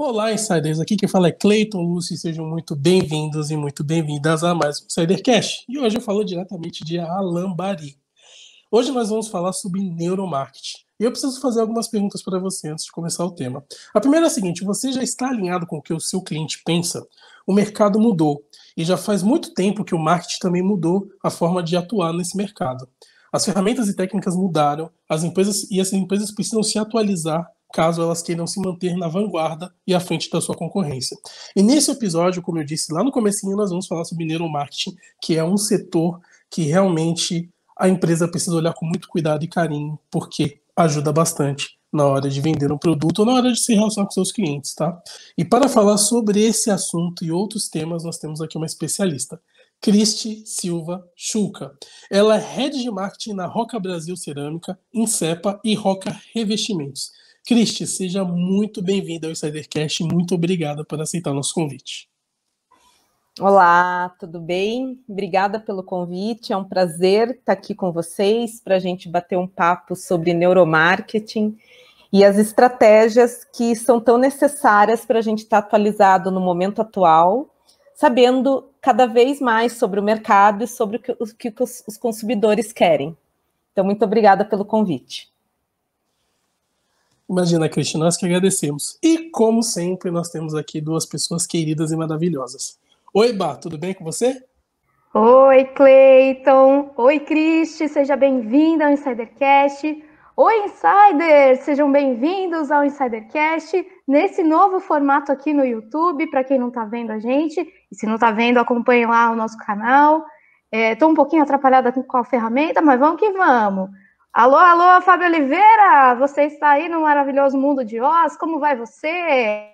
Olá, insiders. Aqui quem fala é Cleiton Lúcio. Sejam muito bem-vindos e muito bem-vindas a mais um Insider Cash. E hoje eu falo diretamente de Alambari. Hoje nós vamos falar sobre neuromarketing. E eu preciso fazer algumas perguntas para você antes de começar o tema. A primeira é a seguinte: você já está alinhado com o que o seu cliente pensa? O mercado mudou e já faz muito tempo que o marketing também mudou a forma de atuar nesse mercado. As ferramentas e técnicas mudaram, as empresas e as empresas precisam se atualizar caso elas queiram se manter na vanguarda e à frente da sua concorrência. E nesse episódio, como eu disse lá no comecinho, nós vamos falar sobre neuromarketing, que é um setor que realmente a empresa precisa olhar com muito cuidado e carinho, porque ajuda bastante na hora de vender um produto ou na hora de se relacionar com seus clientes, tá? E para falar sobre esse assunto e outros temas, nós temos aqui uma especialista, Cristi Silva Chuca. Ela é head de marketing na Roca Brasil Cerâmica, Incepa e Roca Revestimentos. Cristi, seja muito bem-vinda ao Insidercast. Muito obrigada por aceitar nosso convite. Olá, tudo bem? Obrigada pelo convite. É um prazer estar aqui com vocês para a gente bater um papo sobre neuromarketing e as estratégias que são tão necessárias para a gente estar atualizado no momento atual, sabendo cada vez mais sobre o mercado e sobre o o que os consumidores querem. Então, muito obrigada pelo convite. Imagina, Cristina, nós que agradecemos. E, como sempre, nós temos aqui duas pessoas queridas e maravilhosas. Oi, Bá, tudo bem com você? Oi, Cleiton. Oi, Cristi, seja bem-vinda ao Insidercast. Oi, Insiders! Sejam bem-vindos ao Insidercast, nesse novo formato aqui no YouTube, para quem não está vendo a gente. E se não está vendo, acompanhe lá o nosso canal. Estou é, um pouquinho atrapalhada com a ferramenta, mas vamos que vamos. Alô, alô, Fábio Oliveira, você está aí no maravilhoso mundo de Oz, como vai você?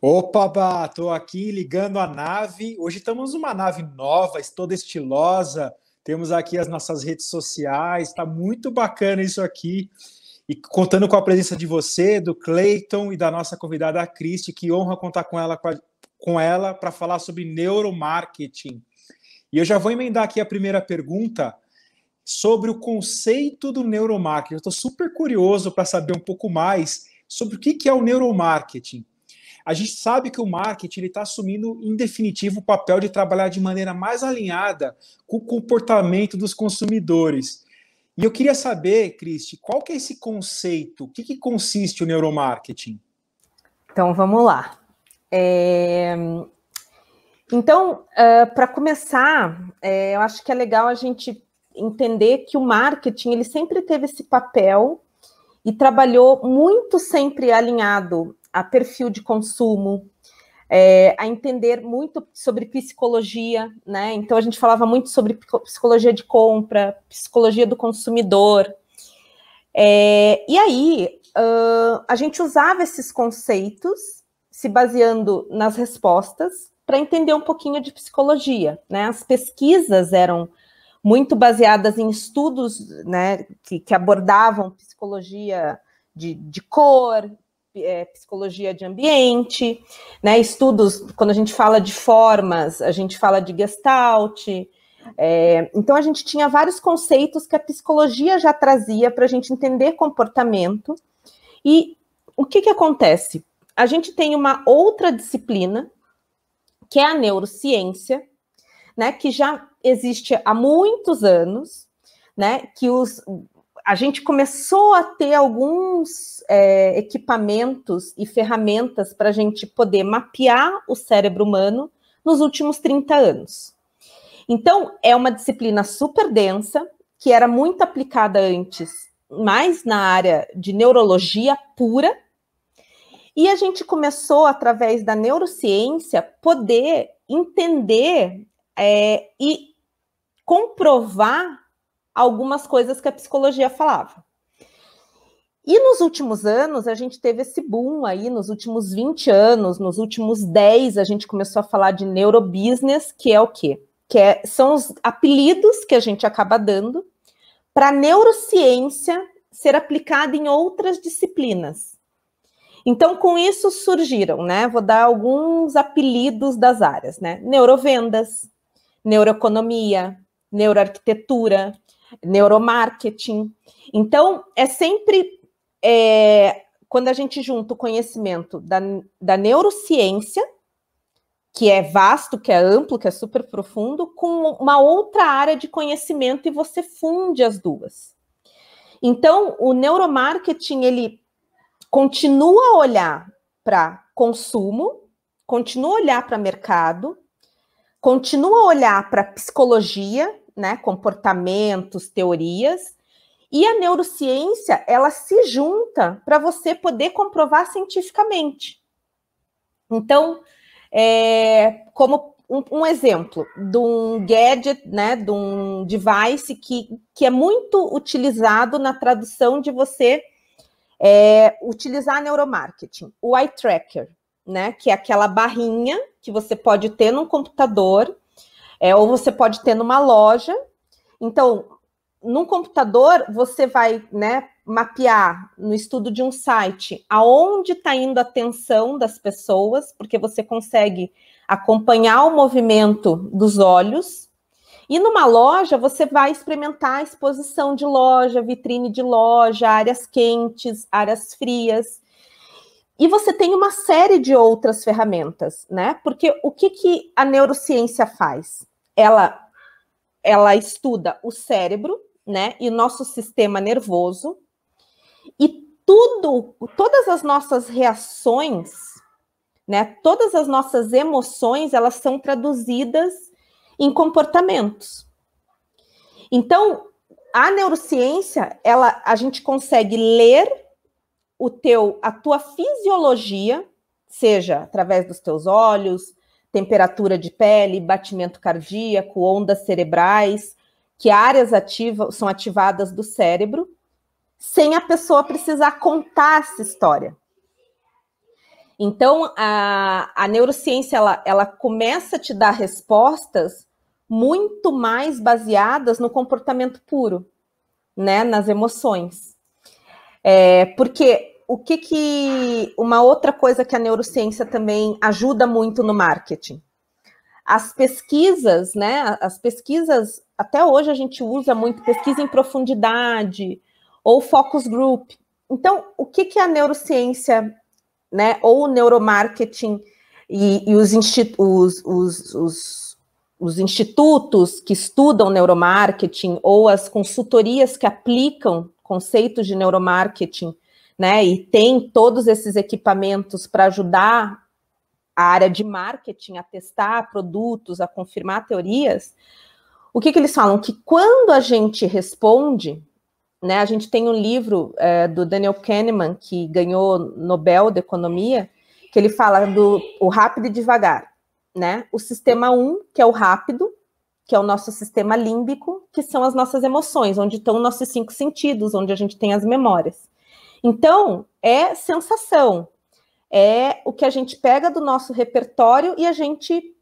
Opa, tô aqui ligando a nave. Hoje estamos numa nave nova, toda estilosa. Temos aqui as nossas redes sociais, está muito bacana isso aqui. E contando com a presença de você, do Clayton e da nossa convidada a Cristi, que honra contar com ela com ela para falar sobre neuromarketing. E eu já vou emendar aqui a primeira pergunta sobre o conceito do neuromarketing. Eu estou super curioso para saber um pouco mais sobre o que é o neuromarketing. A gente sabe que o marketing está assumindo, em definitivo, o papel de trabalhar de maneira mais alinhada com o comportamento dos consumidores. E eu queria saber, Cristi, qual que é esse conceito? O que, que consiste o neuromarketing? Então, vamos lá. É... Então, uh, para começar, é, eu acho que é legal a gente entender que o marketing ele sempre teve esse papel e trabalhou muito sempre alinhado a perfil de consumo, é, a entender muito sobre psicologia, né? Então a gente falava muito sobre psicologia de compra, psicologia do consumidor. É, e aí uh, a gente usava esses conceitos se baseando nas respostas para entender um pouquinho de psicologia, né? As pesquisas eram muito baseadas em estudos né, que, que abordavam psicologia de, de cor, é, psicologia de ambiente, né, estudos, quando a gente fala de formas, a gente fala de gestalt. É, então, a gente tinha vários conceitos que a psicologia já trazia para a gente entender comportamento. E o que, que acontece? A gente tem uma outra disciplina, que é a neurociência, né, que já existe há muitos anos, né, que os, a gente começou a ter alguns é, equipamentos e ferramentas para a gente poder mapear o cérebro humano nos últimos 30 anos. Então, é uma disciplina super densa, que era muito aplicada antes, mais na área de neurologia pura, e a gente começou, através da neurociência, poder entender é, e comprovar algumas coisas que a psicologia falava. E nos últimos anos, a gente teve esse boom aí, nos últimos 20 anos, nos últimos 10, a gente começou a falar de neurobusiness, que é o quê? Que é, são os apelidos que a gente acaba dando para neurociência ser aplicada em outras disciplinas. Então, com isso surgiram, né? Vou dar alguns apelidos das áreas, né? Neurovendas, neuroeconomia, neuroarquitetura, neuromarketing. Então, é sempre. É, quando a gente junta o conhecimento da, da neurociência, que é vasto, que é amplo, que é super profundo, com uma outra área de conhecimento e você funde as duas. Então, o neuromarketing, ele continua a olhar para consumo, continua a olhar para mercado, continua a olhar para psicologia, né, comportamentos, teorias, e a neurociência, ela se junta para você poder comprovar cientificamente. Então, é, como um, um, exemplo de um gadget, né, de um device que, que é muito utilizado na tradução de você é, utilizar neuromarketing, o eye tracker, né, que é aquela barrinha que você pode ter num computador, é, ou você pode ter numa loja. Então, num computador, você vai né, mapear no estudo de um site aonde está indo a atenção das pessoas, porque você consegue acompanhar o movimento dos olhos. E numa loja, você vai experimentar a exposição de loja, vitrine de loja, áreas quentes, áreas frias. E você tem uma série de outras ferramentas, né? Porque o que, que a neurociência faz? Ela, ela estuda o cérebro, né? E o nosso sistema nervoso. E tudo, todas as nossas reações, né? Todas as nossas emoções, elas são traduzidas em comportamentos. Então, a neurociência, ela, a gente consegue ler o teu, a tua fisiologia, seja através dos teus olhos, temperatura de pele, batimento cardíaco, ondas cerebrais, que áreas ativas são ativadas do cérebro, sem a pessoa precisar contar essa história. Então, a, a neurociência ela, ela começa a te dar respostas muito mais baseadas no comportamento puro, né, nas emoções. É, porque o que que uma outra coisa que a neurociência também ajuda muito no marketing as pesquisas, né? As pesquisas, até hoje a gente usa muito pesquisa em profundidade ou focus group. Então, o que, que a neurociência, né, ou o neuromarketing e, e os, os, os, os, os institutos que estudam neuromarketing ou as consultorias que aplicam conceitos de neuromarketing, né, e tem todos esses equipamentos para ajudar a área de marketing a testar produtos, a confirmar teorias, o que, que eles falam? Que quando a gente responde, né, a gente tem um livro é, do Daniel Kahneman, que ganhou Nobel de Economia, que ele fala do o rápido e devagar, né? O sistema 1, um, que é o rápido, que é o nosso sistema límbico, que são as nossas emoções, onde estão nossos cinco sentidos, onde a gente tem as memórias. Então, é sensação, é o que a gente pega do nosso repertório e a gente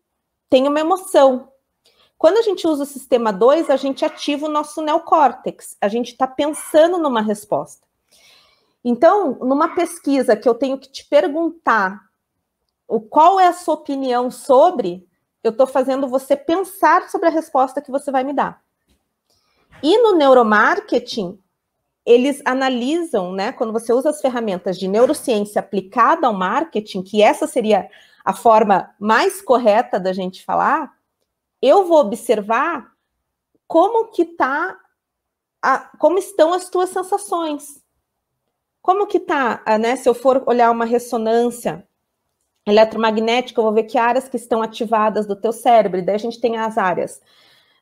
tem uma emoção. Quando a gente usa o sistema 2, a gente ativa o nosso neocórtex, a gente está pensando numa resposta. Então, numa pesquisa que eu tenho que te perguntar o qual é a sua opinião sobre, eu estou fazendo você pensar sobre a resposta que você vai me dar. E no neuromarketing, eles analisam, né, quando você usa as ferramentas de neurociência aplicada ao marketing, que essa seria a forma mais correta da gente falar, eu vou observar como que tá, a, como estão as tuas sensações. Como que tá, né, se eu for olhar uma ressonância eletromagnética, eu vou ver que áreas que estão ativadas do teu cérebro, e daí a gente tem as áreas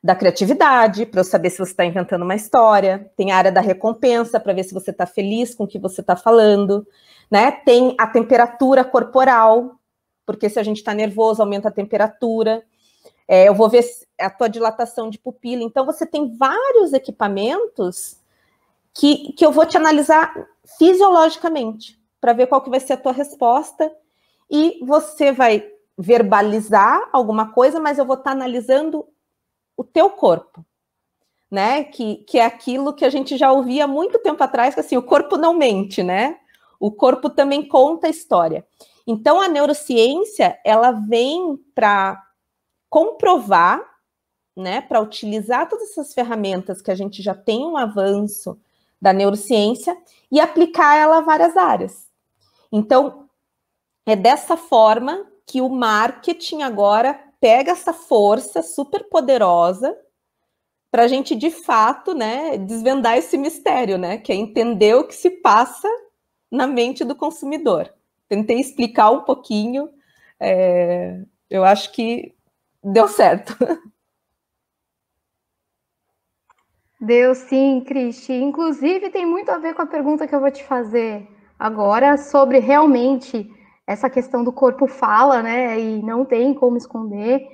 da criatividade, para eu saber se você está inventando uma história, tem a área da recompensa, para ver se você está feliz com o que você está falando, né? Tem a temperatura corporal, porque se a gente está nervoso, aumenta a temperatura. É, eu vou ver a tua dilatação de pupila. Então, você tem vários equipamentos que, que eu vou te analisar fisiologicamente, para ver qual que vai ser a tua resposta, e você vai verbalizar alguma coisa, mas eu vou estar tá analisando o teu corpo, né? Que, que é aquilo que a gente já ouvia muito tempo atrás, que assim, o corpo não mente, né? O corpo também conta a história. Então a neurociência, ela vem para comprovar, né, para utilizar todas essas ferramentas que a gente já tem um avanço da neurociência e aplicar ela a várias áreas. Então, é dessa forma que o marketing agora pega essa força super poderosa para a gente de fato, né, desvendar esse mistério, né, que é entender o que se passa na mente do consumidor. Tentei explicar um pouquinho, é, eu acho que deu certo. Deu sim, Cristi. Inclusive, tem muito a ver com a pergunta que eu vou te fazer agora sobre realmente essa questão do corpo fala, né? E não tem como esconder.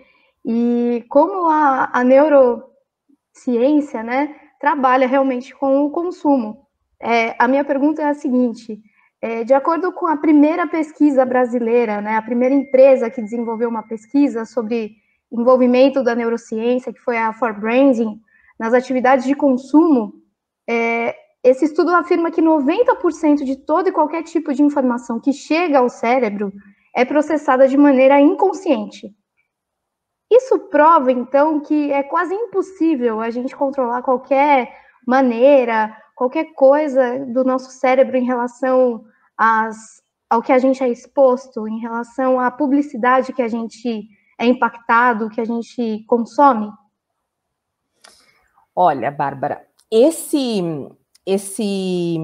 E como a, a neurociência, né, trabalha realmente com o consumo. É, a minha pergunta é a seguinte: é, de acordo com a primeira pesquisa brasileira, né, a primeira empresa que desenvolveu uma pesquisa sobre envolvimento da neurociência, que foi a For Branding, nas atividades de consumo, é, esse estudo afirma que 90% de todo e qualquer tipo de informação que chega ao cérebro é processada de maneira inconsciente. Isso prova, então, que é quase impossível a gente controlar qualquer maneira, qualquer coisa do nosso cérebro em relação às, ao que a gente é exposto, em relação à publicidade que a gente é impactado, que a gente consome. Olha, Bárbara, esse esse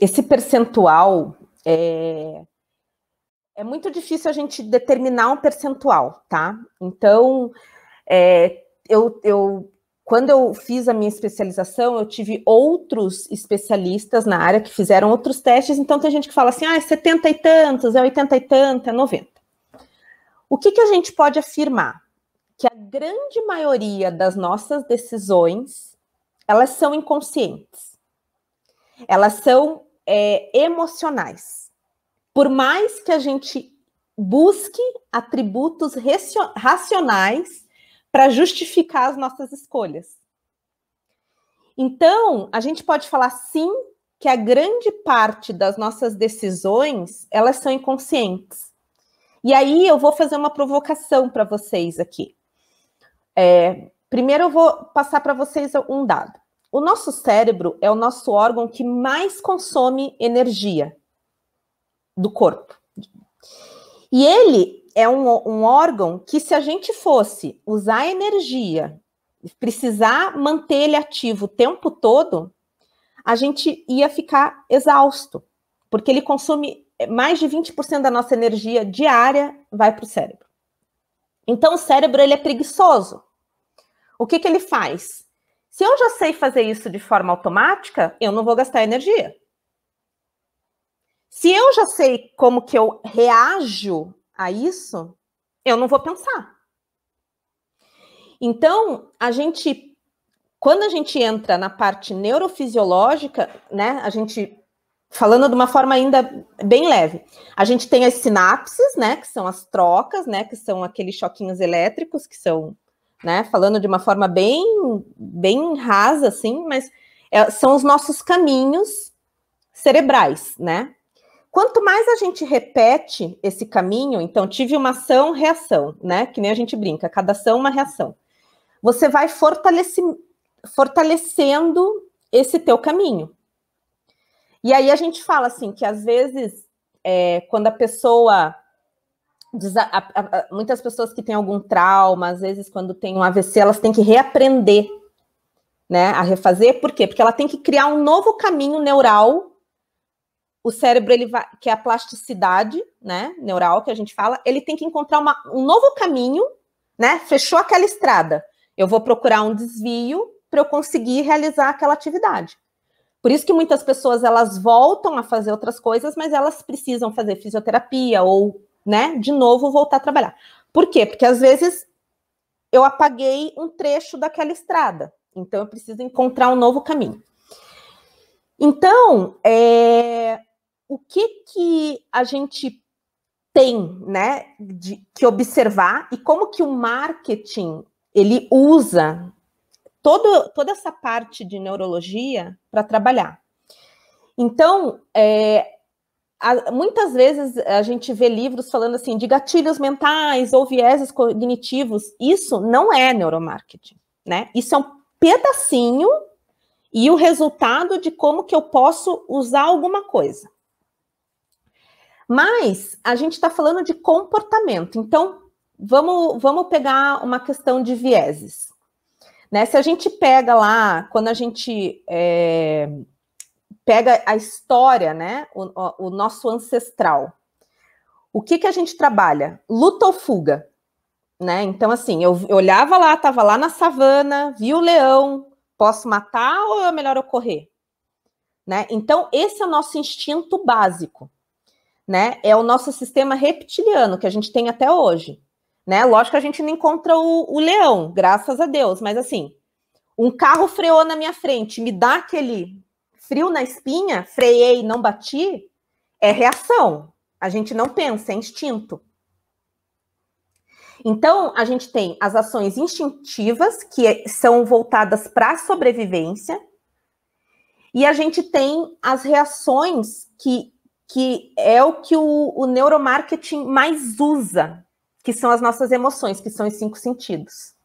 esse percentual é, é muito difícil a gente determinar um percentual, tá? Então, é, eu, eu quando eu fiz a minha especialização, eu tive outros especialistas na área que fizeram outros testes, então tem gente que fala assim, ah, é 70 e tantos, é 80 e tanto, é 90. O que, que a gente pode afirmar? que a grande maioria das nossas decisões elas são inconscientes, elas são é, emocionais. Por mais que a gente busque atributos racionais para justificar as nossas escolhas. Então, a gente pode falar sim que a grande parte das nossas decisões elas são inconscientes. E aí eu vou fazer uma provocação para vocês aqui. É, primeiro eu vou passar para vocês um dado. O nosso cérebro é o nosso órgão que mais consome energia do corpo. E ele é um, um órgão que, se a gente fosse usar energia, precisar manter ele ativo o tempo todo, a gente ia ficar exausto, porque ele consome mais de 20% da nossa energia diária vai para o cérebro. Então, o cérebro ele é preguiçoso. O que, que ele faz? Se eu já sei fazer isso de forma automática, eu não vou gastar energia. Se eu já sei como que eu reajo a isso, eu não vou pensar. Então, a gente, quando a gente entra na parte neurofisiológica, né, a gente falando de uma forma ainda bem leve. A gente tem as sinapses, né, que são as trocas, né, que são aqueles choquinhos elétricos, que são, né, falando de uma forma bem, bem rasa, assim, mas é, são os nossos caminhos cerebrais, né? Quanto mais a gente repete esse caminho, então tive uma ação, reação, né? Que nem a gente brinca, cada ação uma reação. Você vai fortalece, fortalecendo esse teu caminho. E aí a gente fala assim que às vezes é, quando a pessoa muitas pessoas que têm algum trauma, às vezes quando tem um AVC, elas têm que reaprender, né, a refazer. Por quê? Porque ela tem que criar um novo caminho neural. O cérebro ele vai, que é a plasticidade, né, neural que a gente fala, ele tem que encontrar uma, um novo caminho, né? Fechou aquela estrada, eu vou procurar um desvio para eu conseguir realizar aquela atividade. Por isso que muitas pessoas elas voltam a fazer outras coisas, mas elas precisam fazer fisioterapia ou, né, de novo voltar a trabalhar. Por quê? Porque às vezes eu apaguei um trecho daquela estrada, então eu preciso encontrar um novo caminho. Então, é, o que que a gente tem, né, de, que observar e como que o marketing ele usa todo, toda essa parte de neurologia para trabalhar. Então, é, muitas vezes a gente vê livros falando assim de gatilhos mentais ou vieses cognitivos. Isso não é neuromarketing, né? Isso é um pedacinho e o resultado de como que eu posso usar alguma coisa. Mas a gente está falando de comportamento. Então, vamos, vamos pegar uma questão de vieses. Né? Se a gente pega lá, quando a gente é, pega a história, né? O, o, nosso ancestral. O que, que a gente trabalha? Luta ou fuga? Né? Então, assim, eu, eu olhava lá, estava lá na savana, vi o leão, posso matar ou é melhor eu correr? Né? Então, esse é o nosso instinto básico. Né? É o nosso sistema reptiliano que a gente tem até hoje. Né? Lógico que a gente não encontra o, o leão, graças a Deus, mas assim, um carro freou na minha frente, me dá aquele frio na espinha, freiei, não bati, é reação. A gente não pensa, é instinto. Então, a gente tem as ações instintivas, que são voltadas para a sobrevivência, e a gente tem as reações, que, que é o que o, o neuromarketing mais usa, que são as nossas emoções, que são os cinco sentidos.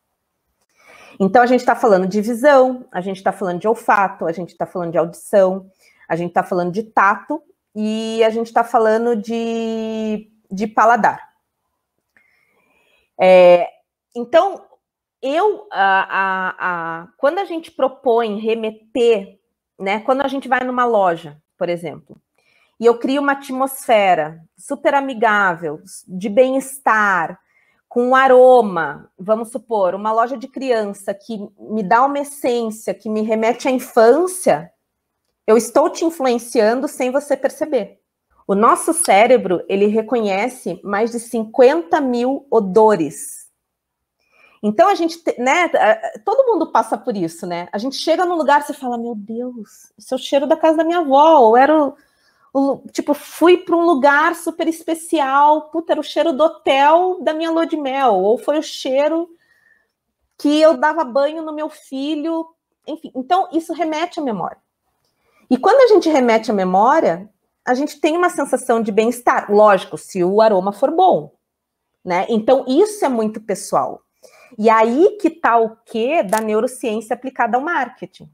Então, a gente está falando de visão, a gente está falando de olfato, a gente está falando de audição, a gente está falando de tato e a gente está falando de, de paladar. É, então, eu, a, a, a, quando a gente propõe remeter, né, quando a gente vai numa loja, por exemplo, e eu crio uma atmosfera super amigável, de bem-estar, com um aroma, vamos supor, uma loja de criança que me dá uma essência que me remete à infância, eu estou te influenciando sem você perceber. O nosso cérebro, ele reconhece mais de 50 mil odores. Então a gente, né, todo mundo passa por isso, né? A gente chega num lugar e fala, meu Deus, esse é o cheiro da casa da minha avó, ou era o, tipo, fui para um lugar super especial, puta, era o cheiro do hotel da minha lua de mel, ou foi o cheiro que eu dava banho no meu filho, enfim. Então, isso remete à memória. E quando a gente remete à memória, a gente tem uma sensação de bem-estar, lógico, se o aroma for bom, né? Então, isso é muito pessoal. E aí que tá o quê da neurociência aplicada ao marketing.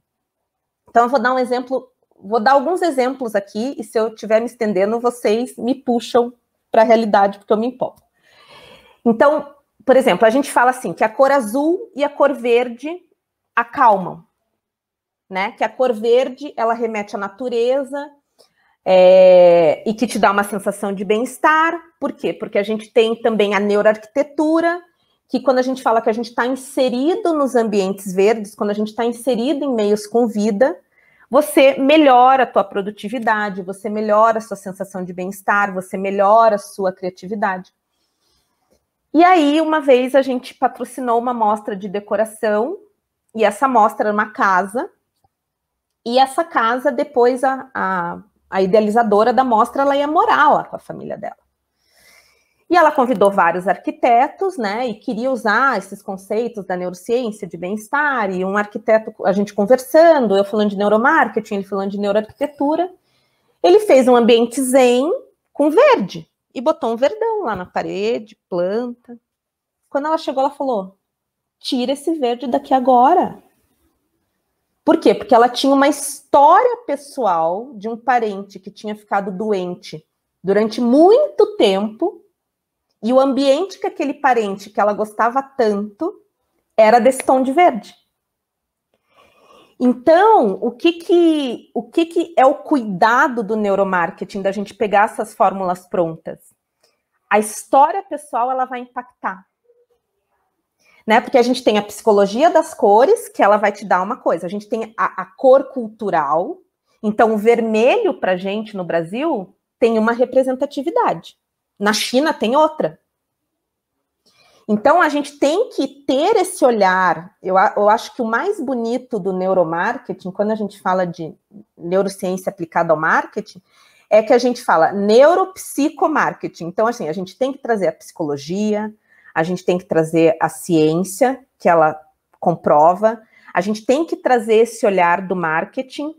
Então, eu vou dar um exemplo vou dar alguns exemplos aqui, e se eu estiver me estendendo, vocês me puxam para a realidade, porque eu me empolgo. Então, por exemplo, a gente fala assim, que a cor azul e a cor verde acalmam, né? Que a cor verde, ela remete à natureza, é, e que te dá uma sensação de bem-estar. Por quê? Porque a gente tem também a neuroarquitetura, que quando a gente fala que a gente está inserido nos ambientes verdes, quando a gente está inserido em meios com vida, você melhora a tua produtividade, você melhora a sua sensação de bem-estar, você melhora a sua criatividade. E aí, uma vez a gente patrocinou uma mostra de decoração, e essa mostra era uma casa, e essa casa, depois a, a, a idealizadora da mostra, ela ia morar lá com a família dela. E ela convidou vários arquitetos, né, e queria usar esses conceitos da neurociência, de bem-estar, e um arquiteto, a gente conversando, eu falando de neuromarketing, ele falando de neuroarquitetura. Ele fez um ambiente zen com verde e botou um verdão lá na parede, planta. Quando ela chegou, ela falou: tira esse verde daqui agora. Por quê? Porque ela tinha uma história pessoal de um parente que tinha ficado doente durante muito tempo e o ambiente que aquele parente que ela gostava tanto era desse tom de verde. Então, o que que, o que que é o cuidado do neuromarketing da gente pegar essas fórmulas prontas? A história pessoal ela vai impactar. Né? Porque a gente tem a psicologia das cores, que ela vai te dar uma coisa. A gente tem a, a cor cultural. Então, o vermelho para gente no Brasil tem uma representatividade. Na China tem outra. Então, a gente tem que ter esse olhar. Eu, eu, acho que o mais bonito do neuromarketing, quando a gente fala de neurociência aplicada ao marketing, é que a gente fala neuropsicomarketing. Então, assim, a gente tem que trazer a psicologia, a gente tem que trazer a ciência, que ela comprova, a gente tem que trazer esse olhar do marketing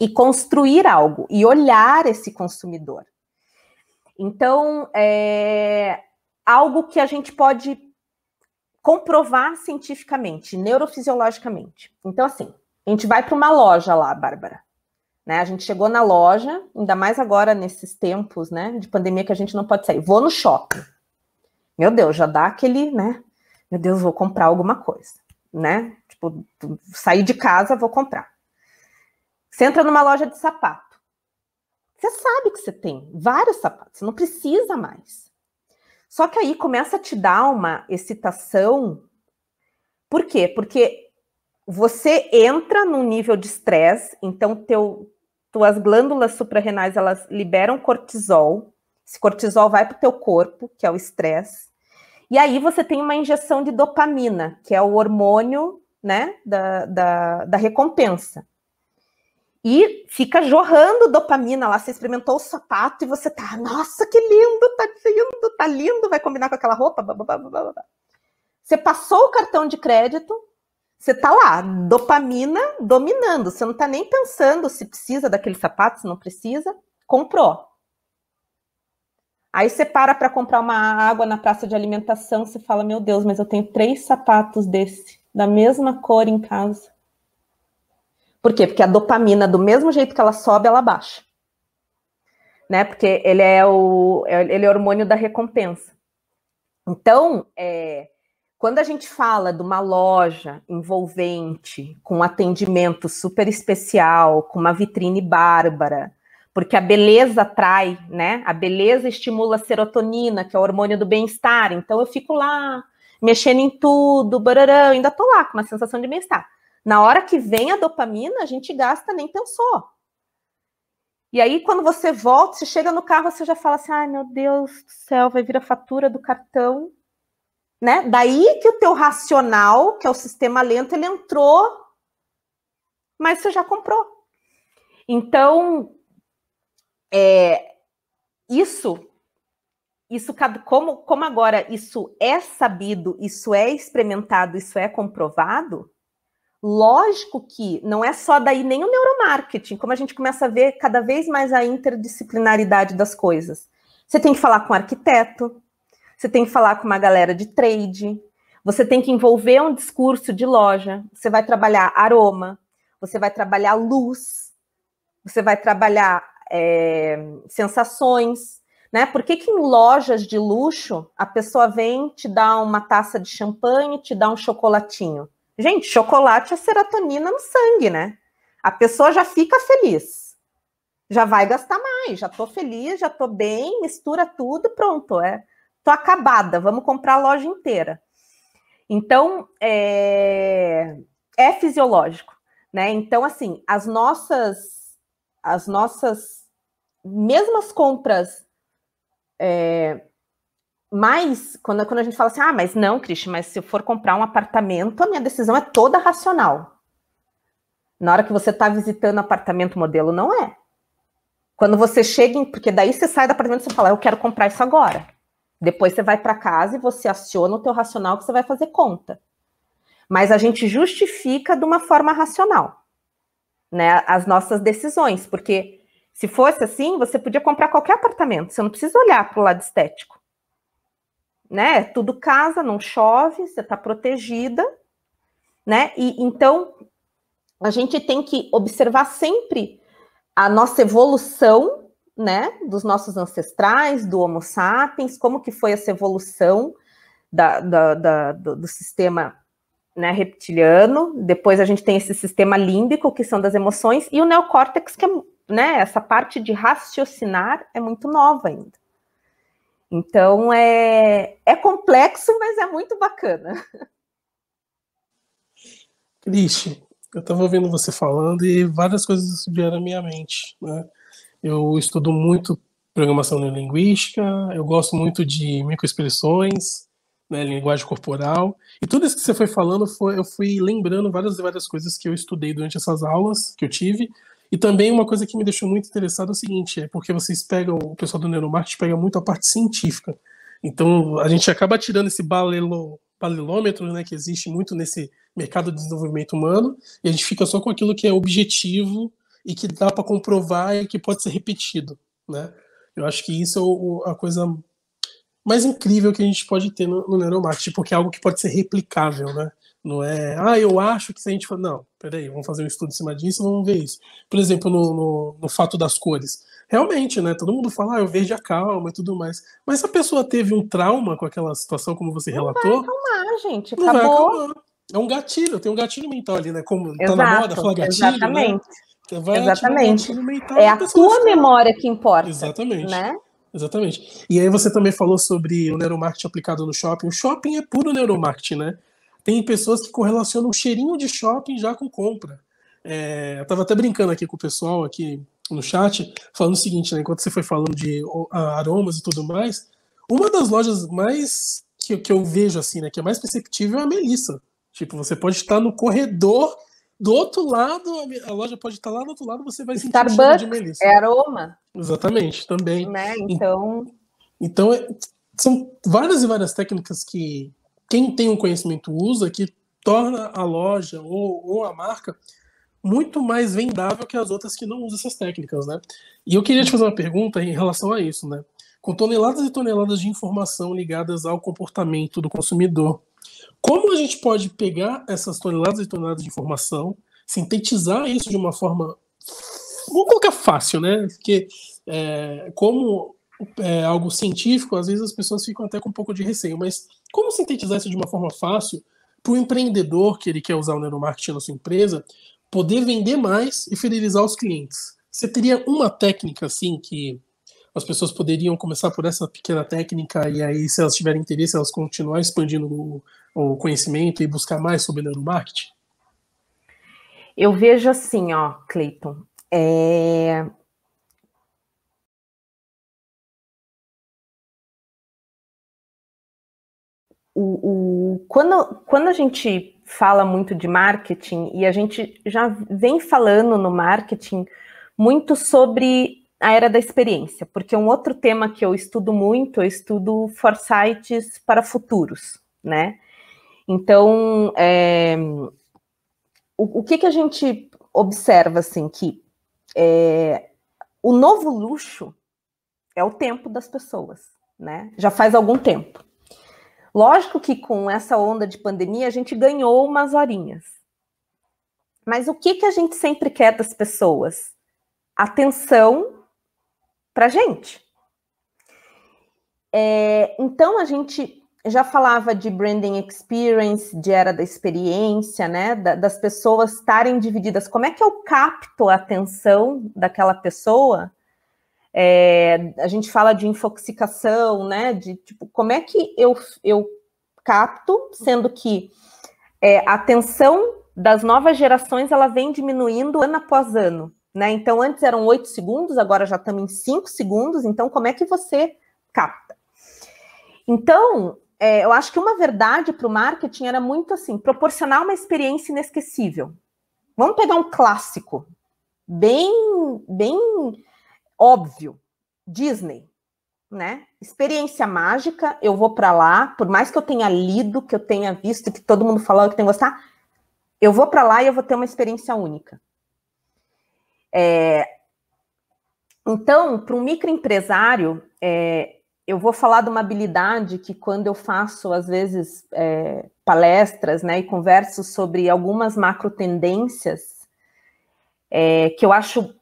e construir algo, e olhar esse consumidor. Então, é algo que a gente pode comprovar cientificamente, neurofisiologicamente. Então, assim, a gente vai para uma loja lá, Bárbara. Né? A gente chegou na loja, ainda mais agora nesses tempos né, de pandemia que a gente não pode sair. Vou no shopping. Meu Deus, já dá aquele, né? Meu Deus, vou comprar alguma coisa, né? Tipo, sair de casa, vou comprar. Você entra numa loja de sapato. Você sabe que você tem vários sapatos, você não precisa mais. Só que aí começa a te dar uma excitação. Por quê? Porque você entra num nível de estresse, então teu, tuas glândulas suprarrenais elas liberam cortisol. Esse cortisol vai para o teu corpo, que é o estresse. E aí você tem uma injeção de dopamina, que é o hormônio né, da, da, da recompensa. E fica jorrando dopamina lá. Você experimentou o sapato e você tá, nossa, que lindo, tá lindo, tá lindo, vai combinar com aquela roupa. Blá, blá, blá, você passou o cartão de crédito, você tá lá, dopamina dominando. Você não tá nem pensando se precisa daquele sapato, se não precisa. Comprou. Aí você para para comprar uma água na praça de alimentação, você fala: Meu Deus, mas eu tenho três sapatos desse, da mesma cor em casa. Por quê? Porque a dopamina, do mesmo jeito que ela sobe, ela baixa. Né? Porque ele é o, ele é o hormônio da recompensa. Então, é, quando a gente fala de uma loja envolvente, com atendimento super especial, com uma vitrine bárbara, porque a beleza atrai, né? A beleza estimula a serotonina, que é o hormônio do bem-estar. Então eu fico lá mexendo em tudo, barará, ainda tô lá com uma sensação de bem-estar. Na hora que vem a dopamina, a gente gasta nem pensou. E aí, quando você volta, você chega no carro, você já fala assim: ai meu Deus do céu, vai vir a fatura do cartão. Né? Daí que o teu racional, que é o sistema lento, ele entrou, mas você já comprou. Então, é, isso, isso como, como agora isso é sabido, isso é experimentado, isso é comprovado, lógico que não é só daí nem o neuromarketing, como a gente começa a ver cada vez mais a interdisciplinaridade das coisas. Você tem que falar com um arquiteto, você tem que falar com uma galera de trade, você tem que envolver um discurso de loja, você vai trabalhar aroma, você vai trabalhar luz, você vai trabalhar é, sensações, né? Por que, que em lojas de luxo a pessoa vem, te dá uma taça de champanhe, te dá um chocolatinho? Gente, chocolate é serotonina no sangue, né? A pessoa já fica feliz. Já vai gastar mais, já tô feliz, já tô bem, mistura tudo, pronto, é. Tô acabada, vamos comprar a loja inteira. Então, é, é fisiológico, né? Então, assim, as nossas as nossas mesmo as compras é, mais, quando, quando a gente fala assim, ah, mas não, Cristian, mas se eu for comprar um apartamento, a minha decisão é toda racional. Na hora que você está visitando apartamento modelo, não é. Quando você chega, em, porque daí você sai do apartamento e fala, eu quero comprar isso agora. Depois você vai para casa e você aciona o teu racional que você vai fazer conta. Mas a gente justifica de uma forma racional, né, as nossas decisões, porque se fosse assim, você podia comprar qualquer apartamento, você não precisa olhar para o lado estético. Né? Tudo casa, não chove, você está protegida, né? E então a gente tem que observar sempre a nossa evolução, né? Dos nossos ancestrais, do Homo sapiens, como que foi essa evolução da, da, da do, do sistema né, reptiliano, depois a gente tem esse sistema límbico, que são das emoções, e o neocórtex, que é né, essa parte de raciocinar é muito nova ainda. Então é, é complexo, mas é muito bacana. Cristi, eu estava ouvindo você falando e várias coisas vieram à minha mente. Né? Eu estudo muito programação neurolinguística, eu gosto muito de microexpressões, né, linguagem corporal, e tudo isso que você foi falando, foi, eu fui lembrando várias e várias coisas que eu estudei durante essas aulas que eu tive, e também uma coisa que me deixou muito interessado é o seguinte, é porque vocês pegam, o pessoal do neuromarketing pega muito a parte científica. Então, a gente acaba tirando esse balelo, balilômetro, né, que existe muito nesse mercado de desenvolvimento humano, e a gente fica só com aquilo que é objetivo e que dá para comprovar e que pode ser repetido, né? Eu acho que isso é a coisa mais incrível que a gente pode ter no, no neuromarketing, porque é algo que pode ser replicável, né? Não é, ah, eu acho que se a gente for. Não, peraí, vamos fazer um estudo em cima disso, vamos ver isso. Por exemplo, no, no, no fato das cores. Realmente, né? Todo mundo fala, ah, eu vejo a calma e tudo mais. Mas se a pessoa teve um trauma com aquela situação, como você não relatou. Vai acalmar, gente. Não Acabou. vai acalmar. É um gatilho, tem um gatilho mental ali, né? Como tá na moda, fala gatilho. Exatamente. Né? Exatamente. Um mental, é a tua memória que importa. Exatamente. Né? Exatamente. E aí você também falou sobre o neuromarketing aplicado no shopping. O shopping é puro neuromarketing, né? Tem pessoas que correlacionam o cheirinho de shopping já com compra. É, eu estava até brincando aqui com o pessoal aqui no chat, falando o seguinte, né, enquanto você foi falando de aromas e tudo mais, uma das lojas mais que, que eu vejo assim, né, que é mais perceptível é a Melissa. Tipo, você pode estar no corredor do outro lado, a loja pode estar lá do outro lado, você vai sentir Starbucks de melissa. É aroma. Exatamente, também. Né? Então, então é, são várias e várias técnicas que quem tem um conhecimento usa que torna a loja ou, ou a marca muito mais vendável que as outras que não usam essas técnicas, né? E eu queria te fazer uma pergunta em relação a isso, né? Com toneladas e toneladas de informação ligadas ao comportamento do consumidor, como a gente pode pegar essas toneladas e toneladas de informação, sintetizar isso de uma forma, vamos colocar fácil, né? Porque é, como é algo científico, às vezes as pessoas ficam até com um pouco de receio, mas como sintetizar isso de uma forma fácil para o empreendedor que ele quer usar o neuromarketing na sua empresa poder vender mais e fidelizar os clientes? Você teria uma técnica assim que as pessoas poderiam começar por essa pequena técnica e aí, se elas tiverem interesse, elas continuar expandindo o, o conhecimento e buscar mais sobre neuromarketing? Eu vejo assim, ó, Cleiton. É... O, o, quando, quando a gente fala muito de marketing, e a gente já vem falando no marketing muito sobre a era da experiência, porque um outro tema que eu estudo muito, eu estudo foresights para futuros, né? Então, é, o, o, que, que a gente observa, assim, que é, o novo luxo é o tempo das pessoas, né? Já faz algum tempo. Lógico que com essa onda de pandemia a gente ganhou umas horinhas. Mas o que, que a gente sempre quer das pessoas? Atenção para a gente. É, então a gente já falava de branding experience, de era da experiência, né? Da, das pessoas estarem divididas. Como é que eu capto a atenção daquela pessoa? É, a gente fala de infoxicação, né? De tipo, como é que eu, eu capto, sendo que é, a atenção das novas gerações ela vem diminuindo ano após ano. Né? Então, antes eram oito segundos, agora já estamos em cinco segundos. Então, como é que você capta? Então, é, eu acho que uma verdade para o marketing era muito assim: proporcionar uma experiência inesquecível. Vamos pegar um clássico, bem, bem óbvio, Disney, né? Experiência mágica, eu vou para lá, por mais que eu tenha lido, que eu tenha visto, que todo mundo falou que tem que gostar, eu vou para lá e eu vou ter uma experiência única. É, então, para um microempresário, é, eu vou falar de uma habilidade que quando eu faço, às vezes, é, palestras né, e converso sobre algumas macro tendências, é, que eu acho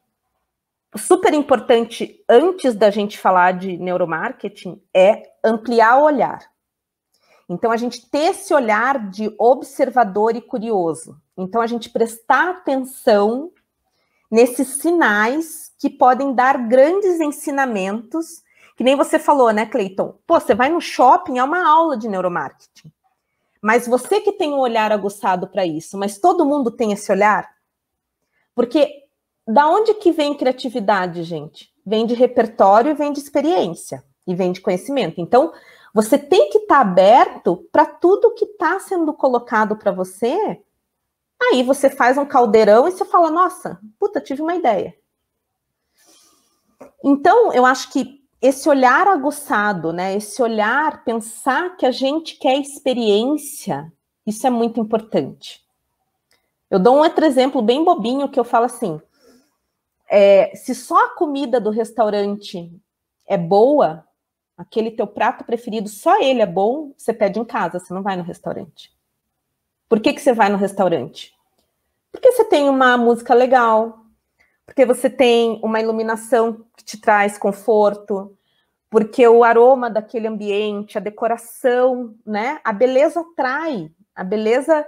super importante antes da gente falar de neuromarketing, é ampliar o olhar. Então, a gente ter esse olhar de observador e curioso. Então, a gente prestar atenção nesses sinais que podem dar grandes ensinamentos, que nem você falou, né, Cleiton? Pô, você vai no shopping, é uma aula de neuromarketing. Mas você que tem um olhar aguçado para isso, mas todo mundo tem esse olhar? Porque da onde que vem criatividade, gente? Vem de repertório, vem de experiência e vem de conhecimento. Então, você tem que estar tá aberto para tudo que está sendo colocado para você Aí você faz um caldeirão e você fala: nossa, puta, tive uma ideia. Então, eu acho que esse olhar aguçado, né? Esse olhar, pensar que a gente quer experiência, isso é muito importante. Eu dou um outro exemplo bem bobinho que eu falo assim: é, se só a comida do restaurante é boa, aquele teu prato preferido, só ele é bom, você pede em casa, você não vai no restaurante. Por que, que você vai no restaurante? Porque você tem uma música legal, porque você tem uma iluminação que te traz conforto, porque o aroma daquele ambiente, a decoração, né? A beleza atrai, a beleza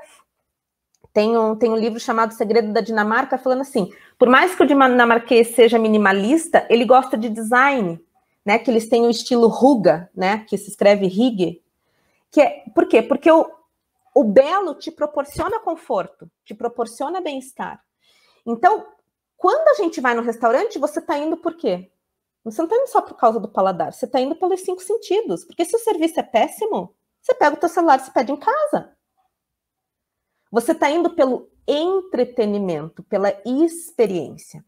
tem um, tem um livro chamado Segredo da Dinamarca falando assim: por mais que o dinamarquês seja minimalista, ele gosta de design, né? Que eles têm o estilo ruga, né? Que se escreve rig. Que é, por quê? Porque o, o belo te proporciona conforto, te proporciona bem-estar. Então, quando a gente vai no restaurante, você está indo por quê? Você não está indo só por causa do paladar, você está indo pelos cinco sentidos. Porque se o serviço é péssimo, você pega o teu celular e se pede em casa. Você está indo pelo entretenimento, pela experiência.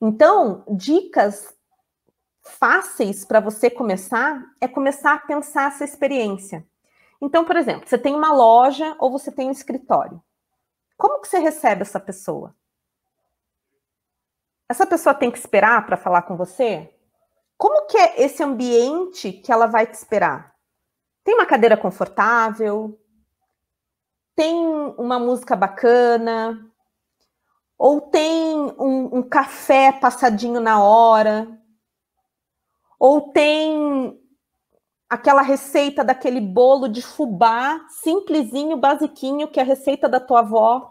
Então, dicas fáceis para você começar é começar a pensar essa experiência. Então, por exemplo, você tem uma loja ou você tem um escritório. Como que você recebe essa pessoa? Essa pessoa tem que esperar para falar com você? Como que é esse ambiente que ela vai te esperar? Tem uma cadeira confortável? Tem uma música bacana? Ou tem um, um café passadinho na hora? Ou tem aquela receita daquele bolo de fubá, simplesinho, basiquinho, que é a receita da tua avó.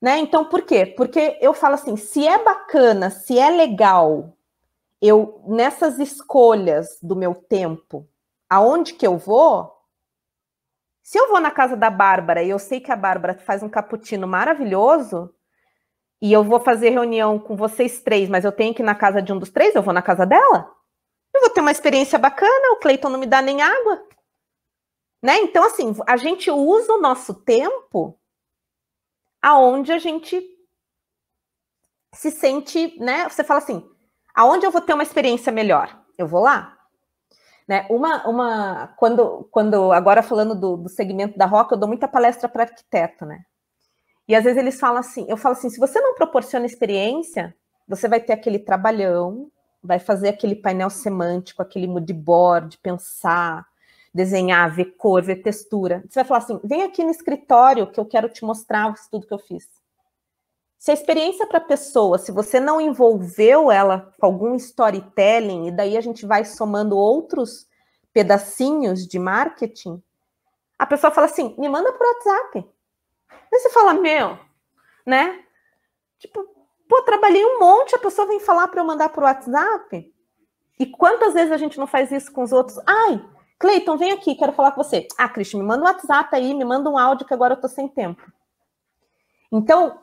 Né? Então, por quê? Porque eu falo assim, se é bacana, se é legal, eu nessas escolhas do meu tempo, aonde que eu vou? Se eu vou na casa da Bárbara e eu sei que a Bárbara faz um cappuccino maravilhoso, e eu vou fazer reunião com vocês três, mas eu tenho que ir na casa de um dos três, eu vou na casa dela? Eu vou ter uma experiência bacana, o Cleiton não me dá nem água. Né? Então, assim, a gente usa o nosso tempo aonde a gente se sente, né? Você fala assim, aonde eu vou ter uma experiência melhor? Eu vou lá. Né? Uma, uma, quando, quando agora falando do, do segmento da roca, eu dou muita palestra para arquiteto, né? E às vezes eles falam assim, eu falo assim, se você não proporciona experiência, você vai ter aquele trabalhão, vai fazer aquele painel semântico, aquele mood board, pensar, desenhar, ver cor, ver textura. Você vai falar assim: vem aqui no escritório que eu quero te mostrar o estudo que eu fiz. Se a experiência para a pessoa, se você não envolveu ela com algum storytelling, e daí a gente vai somando outros pedacinhos de marketing, a pessoa fala assim: me manda por WhatsApp. Aí você fala, meu, né? Tipo, Pô, trabalhei um monte, a pessoa vem falar para eu mandar por WhatsApp. E quantas vezes a gente não faz isso com os outros? Ai, Cleiton, vem aqui, quero falar com você. Ah, Cristian, me manda um WhatsApp aí, me manda um áudio que agora eu tô sem tempo. Então,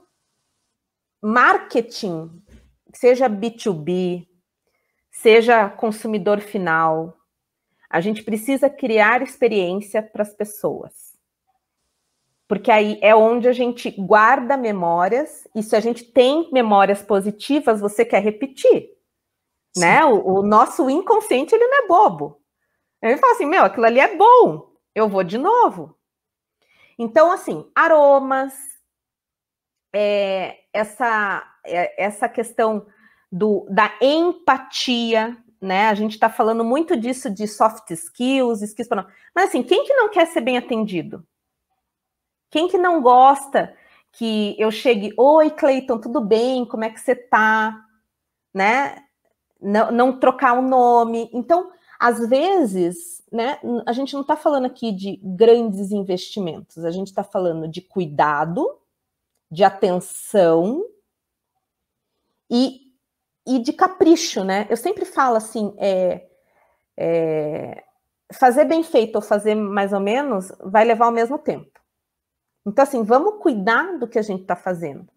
marketing, seja B2B, seja consumidor final, a gente precisa criar experiência para as pessoas porque aí é onde a gente guarda memórias, e se a gente tem memórias positivas, você quer repetir, Sim. né? O, o, nosso inconsciente, ele não é bobo. Ele fala assim, meu, aquilo ali é bom, eu vou de novo. Então, assim, aromas, é, essa, é, essa questão do, da empatia, né? A gente está falando muito disso de soft skills, skills, mas assim, quem que não quer ser bem atendido? Quem que não gosta que eu chegue, oi Cleiton, tudo bem? Como é que você tá? Né? Não, não trocar o nome. Então, às vezes, né, a gente não está falando aqui de grandes investimentos, a gente está falando de cuidado, de atenção e, e de capricho, né? Eu sempre falo assim, é, é, fazer bem feito ou fazer mais ou menos vai levar o mesmo tempo. Então, assim, vamos cuidar do que a gente está fazendo.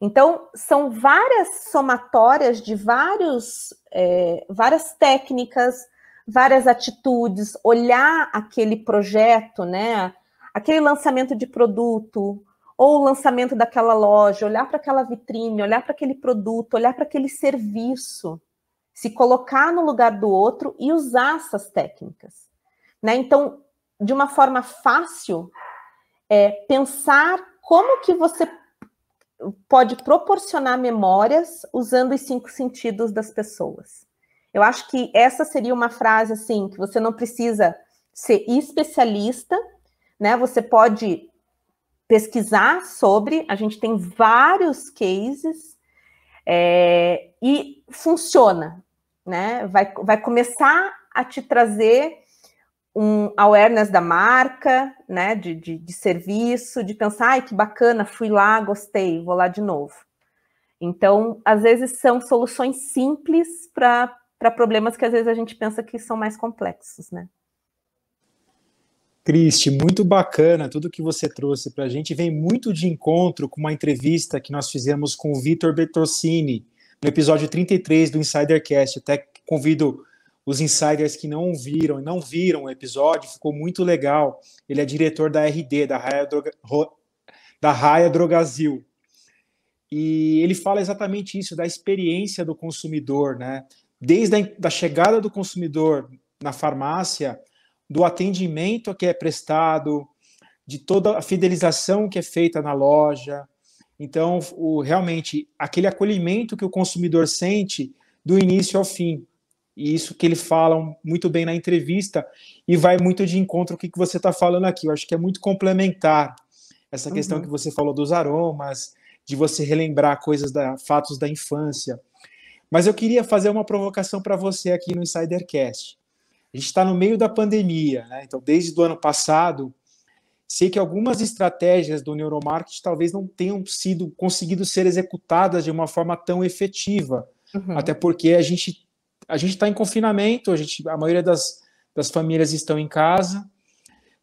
Então, são várias somatórias de vários, é, várias técnicas, várias atitudes, olhar aquele projeto, né? Aquele lançamento de produto, ou o lançamento daquela loja, olhar para aquela vitrine, olhar para aquele produto, olhar para aquele serviço, se colocar no lugar do outro e usar essas técnicas. Né? Então, de uma forma fácil, é pensar como que você pode proporcionar memórias usando os cinco sentidos das pessoas. Eu acho que essa seria uma frase assim que você não precisa ser especialista, né? Você pode pesquisar sobre, a gente tem vários cases é, e funciona, né? Vai, vai começar a te trazer um awareness da marca, né? De, de, de serviço, de pensar, ai, que bacana, fui lá, gostei, vou lá de novo. Então, às vezes são soluções simples para problemas que às vezes a gente pensa que são mais complexos, né? Cristi, muito bacana tudo que você trouxe para a gente. Vem muito de encontro com uma entrevista que nós fizemos com o Vitor Bertosini no episódio 33 do Insidercast. Até convido os insiders que não viram e não viram o episódio, ficou muito legal. Ele é diretor da RD, da Raia, Droga, da Raia Drogazil. E ele fala exatamente isso, da experiência do consumidor, né? Desde a da chegada do consumidor na farmácia do atendimento que é prestado, de toda a fidelização que é feita na loja. Então, o, realmente, aquele acolhimento que o consumidor sente do início ao fim. E isso que ele fala muito bem na entrevista e vai muito de encontro com o que você está falando aqui. Eu acho que é muito complementar essa uhum. questão que você falou dos aromas, de você relembrar coisas da fatos da infância. Mas eu queria fazer uma provocação para você aqui no Insidercast. A gente está no meio da pandemia, né? então desde o ano passado, sei que algumas estratégias do neuromarketing talvez não tenham sido conseguido ser executadas de uma forma tão efetiva, uhum. até porque a gente a gente está em confinamento, a gente a maioria das, das famílias estão em casa.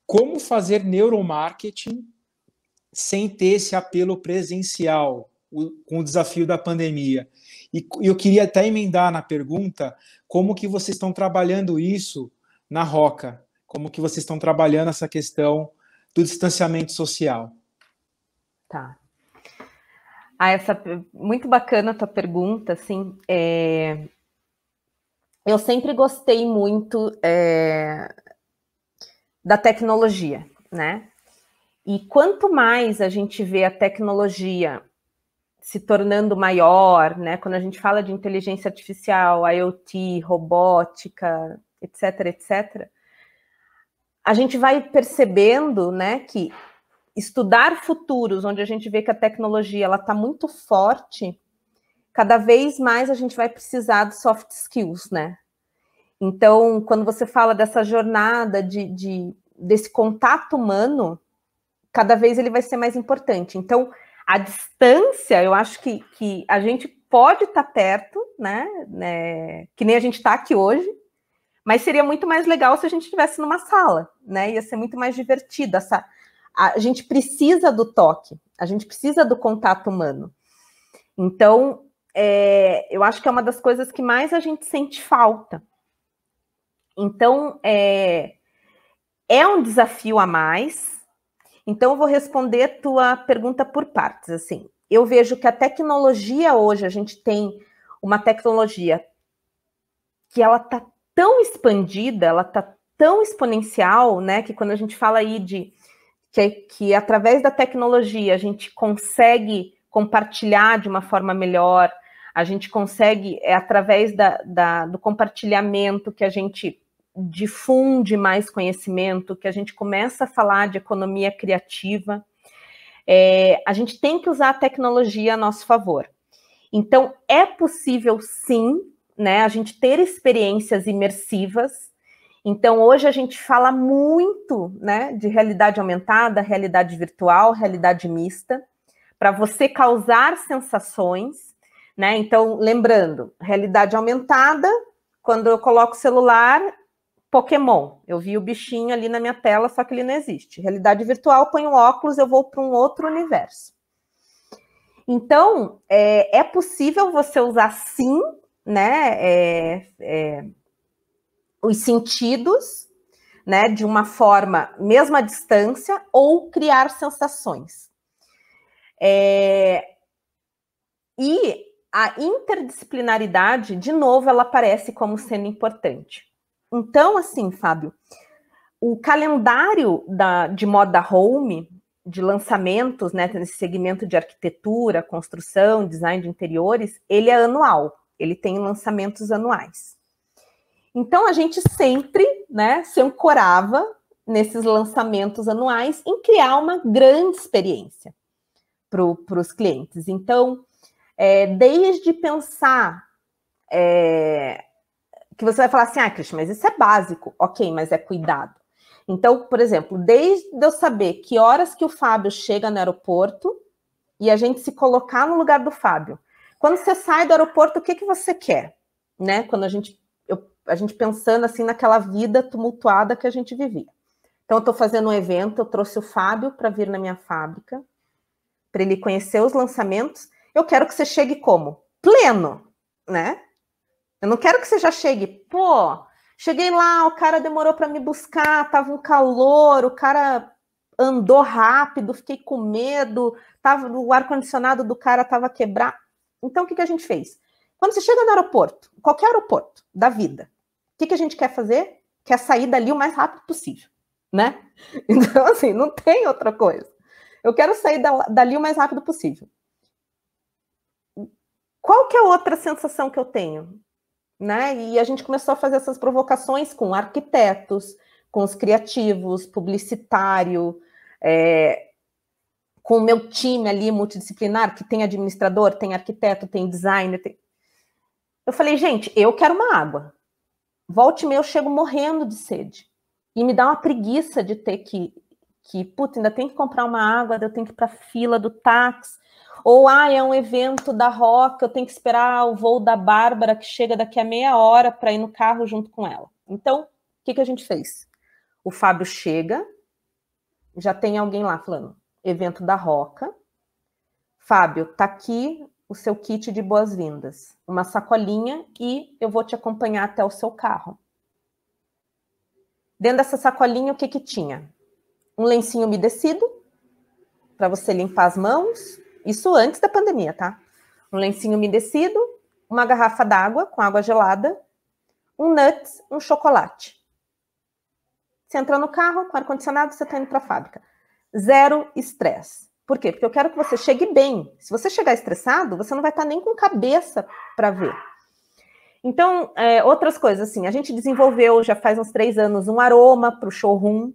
Como fazer neuromarketing sem ter esse apelo presencial, o, com o desafio da pandemia? E eu queria até emendar na pergunta como que vocês estão trabalhando isso na Roca, como que vocês estão trabalhando essa questão do distanciamento social. Tá. Ah, essa muito bacana a tua pergunta, assim, é... eu sempre gostei muito é... da tecnologia, né? E quanto mais a gente vê a tecnologia se tornando maior, né? Quando a gente fala de inteligência artificial, IoT, robótica, etc, etc, a gente vai percebendo, né, que estudar futuros, onde a gente vê que a tecnologia ela está muito forte, cada vez mais a gente vai precisar de soft skills, né? Então, quando você fala dessa jornada de, de desse contato humano, cada vez ele vai ser mais importante. Então, a distância, eu acho que, que a gente pode estar tá perto, né, né? Que nem a gente está aqui hoje, mas seria muito mais legal se a gente estivesse numa sala, né? Ia ser muito mais divertido. Essa, a gente precisa do toque, a gente precisa do contato humano. Então, é, eu acho que é uma das coisas que mais a gente sente falta. Então, é, é um desafio a mais, então, eu vou responder tua pergunta por partes. Assim, eu vejo que a tecnologia hoje, a gente tem uma tecnologia que ela está tão expandida, ela está tão exponencial, né, que quando a gente fala aí de que, que através da tecnologia a gente consegue compartilhar de uma forma melhor, a gente consegue, é através da, da, do compartilhamento que a gente difunde mais conhecimento, que a gente começa a falar de economia criativa, é, a gente tem que usar a tecnologia a nosso favor. Então, é possível sim, né, a gente ter experiências imersivas. Então, hoje a gente fala muito, né, de realidade aumentada, realidade virtual, realidade mista, para você causar sensações, né? Então, lembrando, realidade aumentada, quando eu coloco o celular, Pokémon. Eu vi o bichinho ali na minha tela, só que ele não existe. Realidade virtual, ponho óculos, eu vou para um outro universo. Então, é, é, possível você usar sim, né, é, é, os sentidos, né, de uma forma, mesmo à distância, ou criar sensações. É, e a interdisciplinaridade, de novo, ela aparece como sendo importante. Então, assim, Fábio, o calendário da, de moda home, de lançamentos, né, nesse segmento de arquitetura, construção, design de interiores, ele é anual, ele tem lançamentos anuais. Então, a gente sempre, né, se ancorava nesses lançamentos anuais em criar uma grande experiência para os clientes. Então, é, desde pensar é, que você vai falar assim, ah, Cristian, mas isso é básico. Ok, mas é cuidado. Então, por exemplo, desde eu saber que horas que o Fábio chega no aeroporto e a gente se colocar no lugar do Fábio. Quando você sai do aeroporto, o que, que você quer? Né? Quando a gente, eu, a gente pensando assim naquela vida tumultuada que a gente vivia. Então, eu estou fazendo um evento, eu trouxe o Fábio para vir na minha fábrica, para ele conhecer os lançamentos. Eu quero que você chegue como? Pleno, né? Eu não quero que você já chegue, pô, cheguei lá, o cara demorou para me buscar, tava um calor, o cara andou rápido, fiquei com medo, tava, o ar-condicionado do cara estava quebrado. Então, o que, que a gente fez? Quando você chega no aeroporto, qualquer aeroporto da vida, o que, que a gente quer fazer? Quer sair dali o mais rápido possível, né? Então, assim, não tem outra coisa. Eu quero sair dali o mais rápido possível. Qual que é outra sensação que eu tenho? Né? E a gente começou a fazer essas provocações com arquitetos, com os criativos, publicitário, é, com o meu time ali multidisciplinar, que tem administrador, tem arquiteto, tem designer. Tem... Eu falei, gente, eu quero uma água. Volte e eu chego morrendo de sede. E me dá uma preguiça de ter que, que puta, ainda tem que comprar uma água, eu tenho que ir para fila do táxi. Ou, ah, é um evento da Roca, eu tenho que esperar o voo da Bárbara, que chega daqui a meia hora, para ir no carro junto com ela. Então, o que, que a gente fez? O Fábio chega, já tem alguém lá falando, evento da Roca. Fábio, tá aqui o seu kit de boas-vindas, uma sacolinha e eu vou te acompanhar até o seu carro. Dentro dessa sacolinha, o que que tinha? Um lencinho umedecido para você limpar as mãos, isso antes da pandemia, tá? Um lencinho umedecido, uma garrafa d'água com água gelada, um nuts, um chocolate. Você entra no carro, com ar-condicionado, você está indo para a fábrica zero estresse. Por quê? Porque eu quero que você chegue bem. Se você chegar estressado, você não vai estar nem com cabeça para ver. Então, é, outras coisas, assim, a gente desenvolveu já faz uns três anos um aroma para o showroom,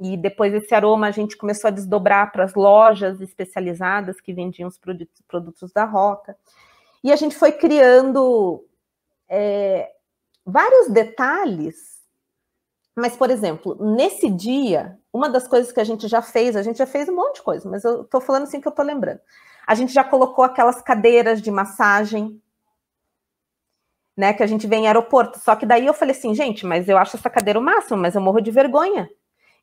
e depois esse aroma a gente começou a desdobrar para as lojas especializadas que vendiam os produtos, da Roca. E a gente foi criando é, vários detalhes mas, por exemplo, nesse dia, uma das coisas que a gente já fez, a gente já fez um monte de coisa, mas eu estou falando assim que eu estou lembrando. A gente já colocou aquelas cadeiras de massagem, né? Que a gente vê em aeroporto. Só que daí eu falei assim, gente, mas eu acho essa cadeira o máximo, mas eu morro de vergonha.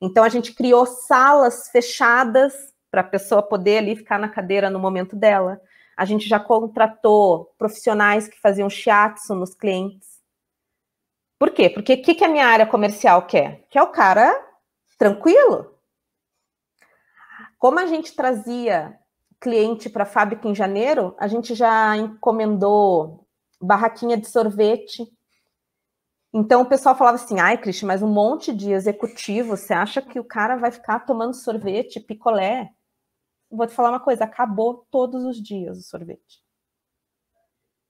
Então a gente criou salas fechadas para a pessoa poder ali ficar na cadeira no momento dela. A gente já contratou profissionais que faziam shiatsu nos clientes. Por quê? Porque o que, que a minha área comercial quer? Quer o cara tranquilo. Como a gente trazia cliente para a fábrica em janeiro, a gente já encomendou barraquinha de sorvete. Então o pessoal falava assim: ai, Cristian, mas um monte de executivo, você acha que o cara vai ficar tomando sorvete, picolé? Vou te falar uma coisa: acabou todos os dias o sorvete.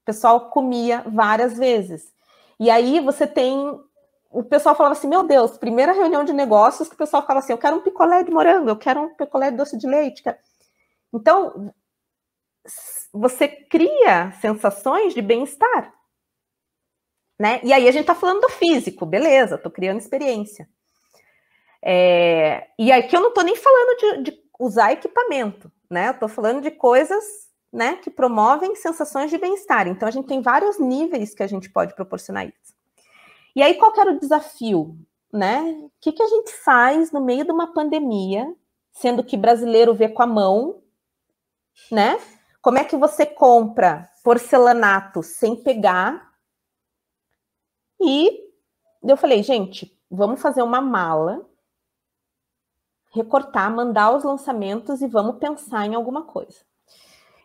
O pessoal comia várias vezes. E aí você tem. O pessoal falava assim: meu Deus, primeira reunião de negócios que o pessoal falava assim: eu quero um picolé de morango, eu quero um picolé de doce de leite. Então, você cria sensações de bem-estar. Né? E aí a gente está falando do físico, beleza, estou criando experiência. É, e aqui eu não estou nem falando de, de, usar equipamento, né? Eu estou falando de coisas né, que promovem sensações de bem-estar. Então, a gente tem vários níveis que a gente pode proporcionar isso. E aí, qual que era o desafio? Né? O que, que a gente faz no meio de uma pandemia, sendo que brasileiro vê com a mão, né? Como é que você compra porcelanato sem pegar? E eu falei, gente, vamos fazer uma mala, recortar, mandar os lançamentos e vamos pensar em alguma coisa.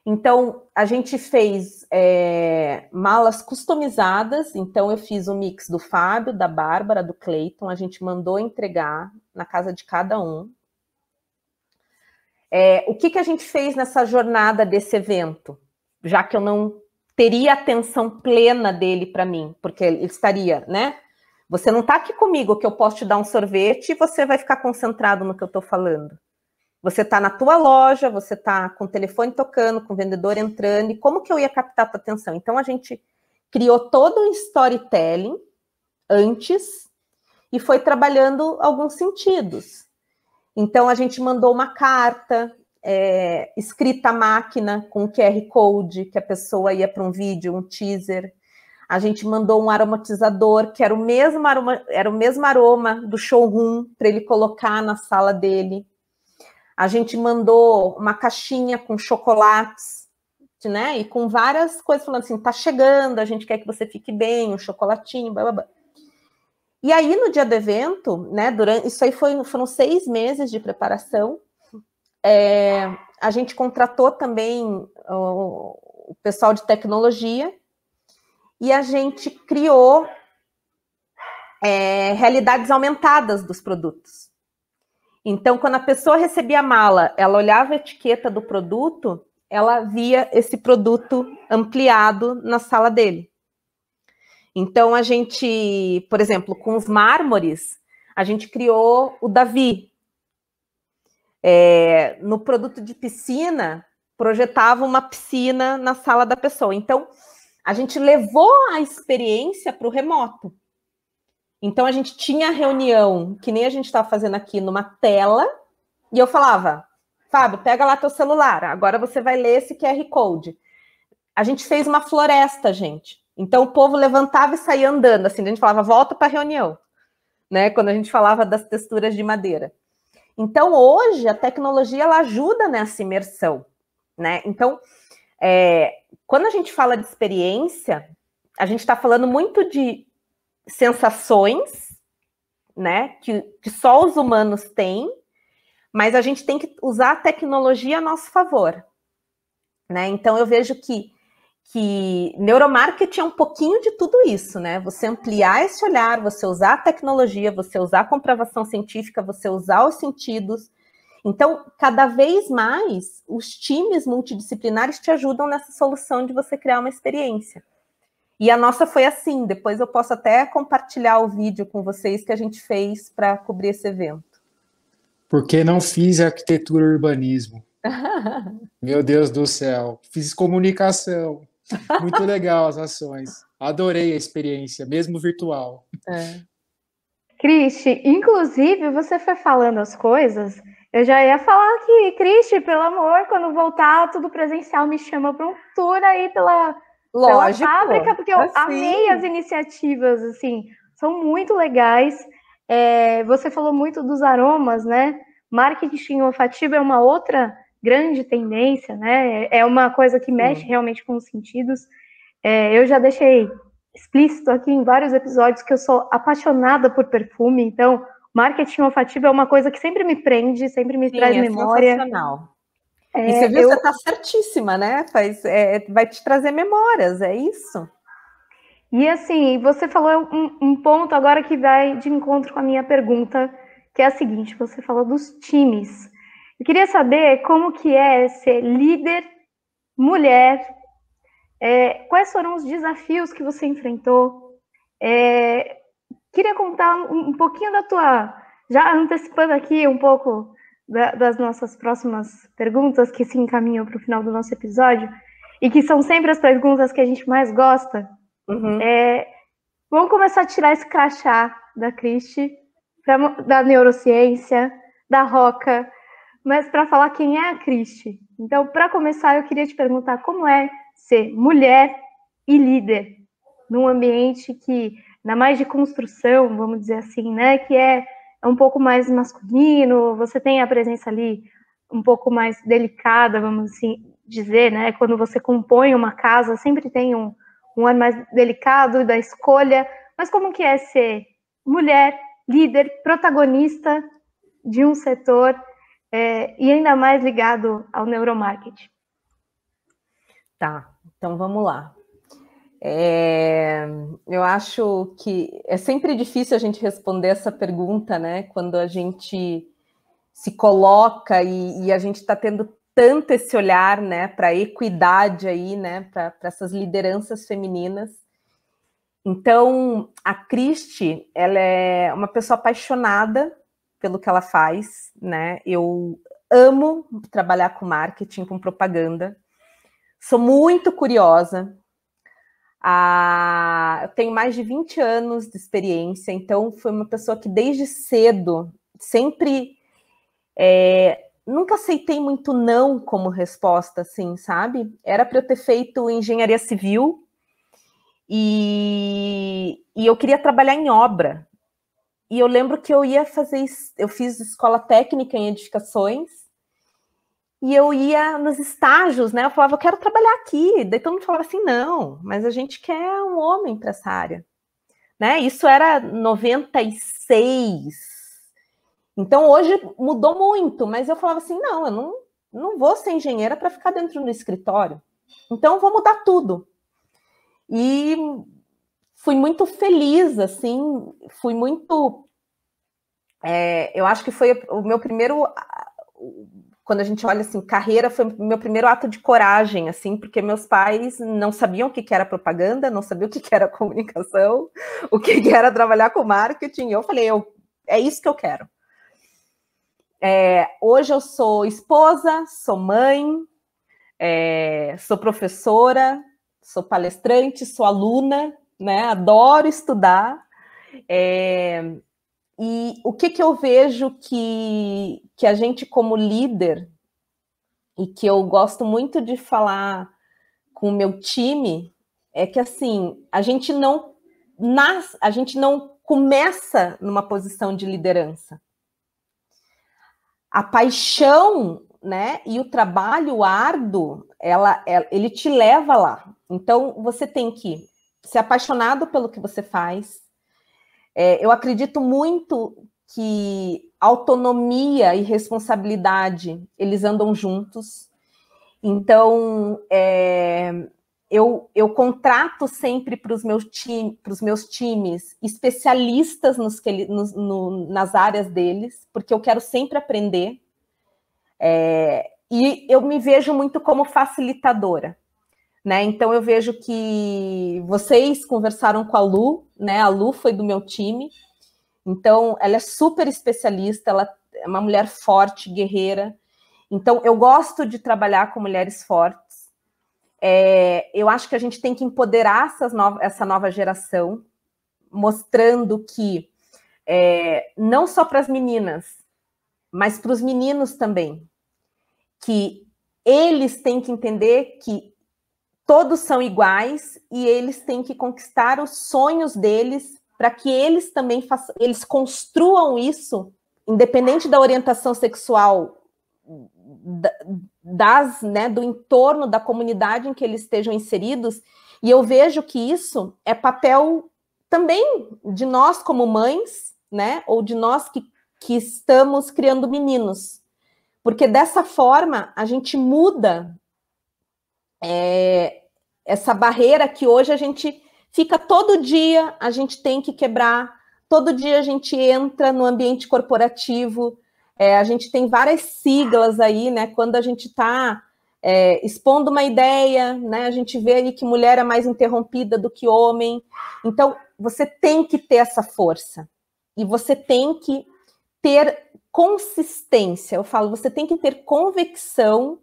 Então, a gente fez é, malas customizadas. Então, eu fiz o mix do Fábio, da Bárbara, do Cleiton. A gente mandou entregar na casa de cada um. É, o que, que a gente fez nessa jornada desse evento? Já que eu não teria atenção plena dele para mim, porque ele estaria, né? Você não está aqui comigo que eu posso te dar um sorvete e você vai ficar concentrado no que eu estou falando. Você está na tua loja, você está com o telefone tocando, com o vendedor entrando, e como que eu ia captar a tua atenção? Então a gente criou todo um storytelling antes e foi trabalhando alguns sentidos. Então a gente mandou uma carta é, escrita máquina com QR Code, que a pessoa ia para um vídeo, um teaser. A gente mandou um aromatizador, que era o mesmo aroma, era o mesmo aroma do showroom, para ele colocar na sala dele. A gente mandou uma caixinha com chocolates, né? E com várias coisas falando assim: tá chegando, a gente quer que você fique bem, um chocolatinho, blá blá blá. E aí, no dia do evento, né? Durante isso aí foi, foram seis meses de preparação. É, a gente contratou também o, o pessoal de tecnologia e a gente criou é, realidades aumentadas dos produtos. Então, quando a pessoa recebia a mala, ela olhava a etiqueta do produto, ela via esse produto ampliado na sala dele. Então, a gente, por exemplo, com os mármores, a gente criou o Davi. É, no produto de piscina, projetava uma piscina na sala da pessoa. Então, a gente levou a experiência para o remoto. Então a gente tinha reunião, que nem a gente está fazendo aqui, numa tela, e eu falava, Fábio, pega lá teu celular, agora você vai ler esse QR Code. A gente fez uma floresta, gente. Então o povo levantava e saía andando, assim, a gente falava, volta para a reunião, né? Quando a gente falava das texturas de madeira. Então hoje a tecnologia ela ajuda nessa imersão, né? Então é, quando a gente fala de experiência, a gente está falando muito de sensações, né, que, que só os humanos têm, mas a gente tem que usar a tecnologia a nosso favor, né? Então eu vejo que que neuromarketing é um pouquinho de tudo isso, né? Você ampliar esse olhar, você usar a tecnologia, você usar a comprovação científica, você usar os sentidos. Então, cada vez mais, os times multidisciplinares te ajudam nessa solução de você criar uma experiência. E a nossa foi assim. Depois eu posso até compartilhar o vídeo com vocês que a gente fez para cobrir esse evento. Porque não fiz arquitetura e urbanismo. Meu Deus do céu. Fiz comunicação. Muito legal as ações. Adorei a experiência, mesmo virtual. É. Cristi, inclusive você foi falando as coisas. Eu já ia falar aqui, Cristi, pelo amor, quando voltar tudo presencial, me chama para um tour aí pela Lógico, pela fábrica, porque eu assim. amei as iniciativas, assim, são muito legais. É, você falou muito dos aromas, né? Marketing olfativo é uma outra grande tendência, né? É uma coisa que mexe realmente com os sentidos. É, eu já deixei explícito aqui em vários episódios que eu sou apaixonada por perfume, então marketing olfativo é uma coisa que sempre me prende, sempre me Sim, traz é memória. Sensacional. É, e você viu, eu... você está certíssima, né? Faz, é, vai te trazer memórias, é isso. E assim, você falou um, um, ponto agora que vai de encontro com a minha pergunta, que é a seguinte: você falou dos times. Eu queria saber como que é ser líder mulher. É, quais foram os desafios que você enfrentou? É, queria contar um, um pouquinho da tua, já antecipando aqui um pouco da, das nossas próximas perguntas que se encaminham para o final do nosso episódio e que são sempre as perguntas que a gente mais gosta. Uhum. É, vamos começar a tirar esse crachá da Cristi, da neurociência, da Roca, mas para falar quem é a Cristi. Então, para começar, eu queria te perguntar como é ser mulher e líder num ambiente que, na mais de construção, vamos dizer assim, né, que é é um pouco mais masculino, você tem a presença ali um pouco mais delicada, vamos assim dizer, né? Quando você compõe uma casa, sempre tem um, um ar mais delicado da escolha. Mas como que é ser mulher, líder, protagonista de um setor é, e ainda mais ligado ao neuromarketing? Tá, então vamos lá. É, eu acho que é sempre difícil a gente responder essa pergunta, né? Quando a gente se coloca e, e a gente está tendo tanto esse olhar, né, para equidade aí, né, para essas lideranças femininas. Então, a Cristi, ela é uma pessoa apaixonada pelo que ela faz, né? Eu amo trabalhar com marketing, com propaganda. Sou muito curiosa. Ah, eu tenho mais de 20 anos de experiência, então foi uma pessoa que desde cedo sempre é, nunca aceitei muito não como resposta, assim, sabe? Era para eu ter feito engenharia civil e, e eu queria trabalhar em obra. E eu lembro que eu ia fazer, eu fiz escola técnica em edificações, e eu ia nos estágios, né? Eu falava, eu quero trabalhar aqui. Daí todo mundo falava assim, não, mas a gente quer um homem para essa área. Né? Isso era 96. Então hoje mudou muito, mas eu falava assim, não, eu não, não vou ser engenheira para ficar dentro do escritório. Então vou mudar tudo. E fui muito feliz, assim, fui muito. É, eu acho que foi o meu primeiro. Quando a gente olha assim, carreira foi o meu primeiro ato de coragem, assim, porque meus pais não sabiam o que era propaganda, não sabiam o que era comunicação, o que era trabalhar com marketing. Eu falei, eu, é isso que eu quero. É, hoje eu sou esposa, sou mãe, é, sou professora, sou palestrante, sou aluna, né? Adoro estudar. É, e o que, que eu vejo que, que a gente, como líder, e que eu gosto muito de falar com o meu time, é que assim, a gente não nas, a gente não começa numa posição de liderança. A paixão, né, e o trabalho árduo, ela, ela, ele te leva lá. Então, você tem que ser apaixonado pelo que você faz. É, eu acredito muito que autonomia e responsabilidade eles andam juntos. Então, é, eu, eu contrato sempre para os meus, time, meus times especialistas nos que, nos, no, nas áreas deles, porque eu quero sempre aprender. É, e eu me vejo muito como facilitadora. Né? Então eu vejo que vocês conversaram com a Lu, né? A Lu foi do meu time. Então ela é super especialista, ela é uma mulher forte, guerreira. Então eu gosto de trabalhar com mulheres fortes. É, eu acho que a gente tem que empoderar essa nova geração, mostrando que é, não só para as meninas, mas para os meninos também, que eles têm que entender que todos são iguais e eles têm que conquistar os sonhos deles para que eles também façam, eles construam isso, independente da orientação sexual das, né, do entorno da comunidade em que eles estejam inseridos. E eu vejo que isso é papel também de nós como mães, né, ou de nós que, que estamos criando meninos, porque dessa forma a gente muda é, essa barreira que hoje a gente fica todo dia, a gente tem que quebrar, todo dia a gente entra no ambiente corporativo, é, a gente tem várias siglas aí, né? Quando a gente está é, expondo uma ideia, né? A gente vê aí que mulher é mais interrompida do que homem. Então, você tem que ter essa força. E você tem que ter consistência. Eu falo, você tem que ter convicção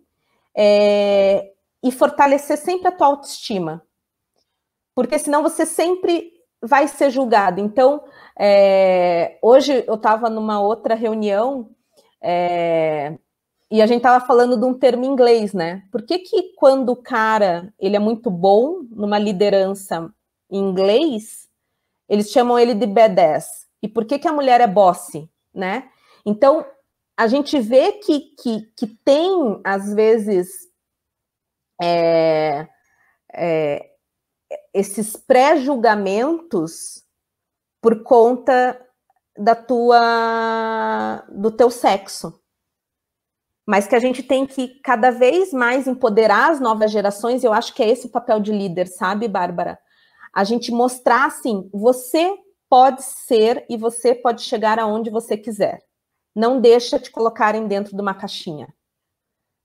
é, e fortalecer sempre a tua autoestima. Porque senão você sempre vai ser julgado. Então, é, hoje eu estava numa outra reunião é, e a gente estava falando de um termo em inglês, né? Por que, que quando o cara ele é muito bom numa liderança em inglês, eles chamam ele de badass? E por que, que a mulher é boss, né? Então, a gente vê que, que, que tem, às vezes, é, é, esses pré-julgamentos por conta da tua do teu sexo. Mas que a gente tem que cada vez mais empoderar as novas gerações, eu acho que é esse o papel de líder, sabe, Bárbara? A gente mostrar assim, você pode ser e você pode chegar aonde você quiser. Não deixa te colocarem dentro de uma caixinha,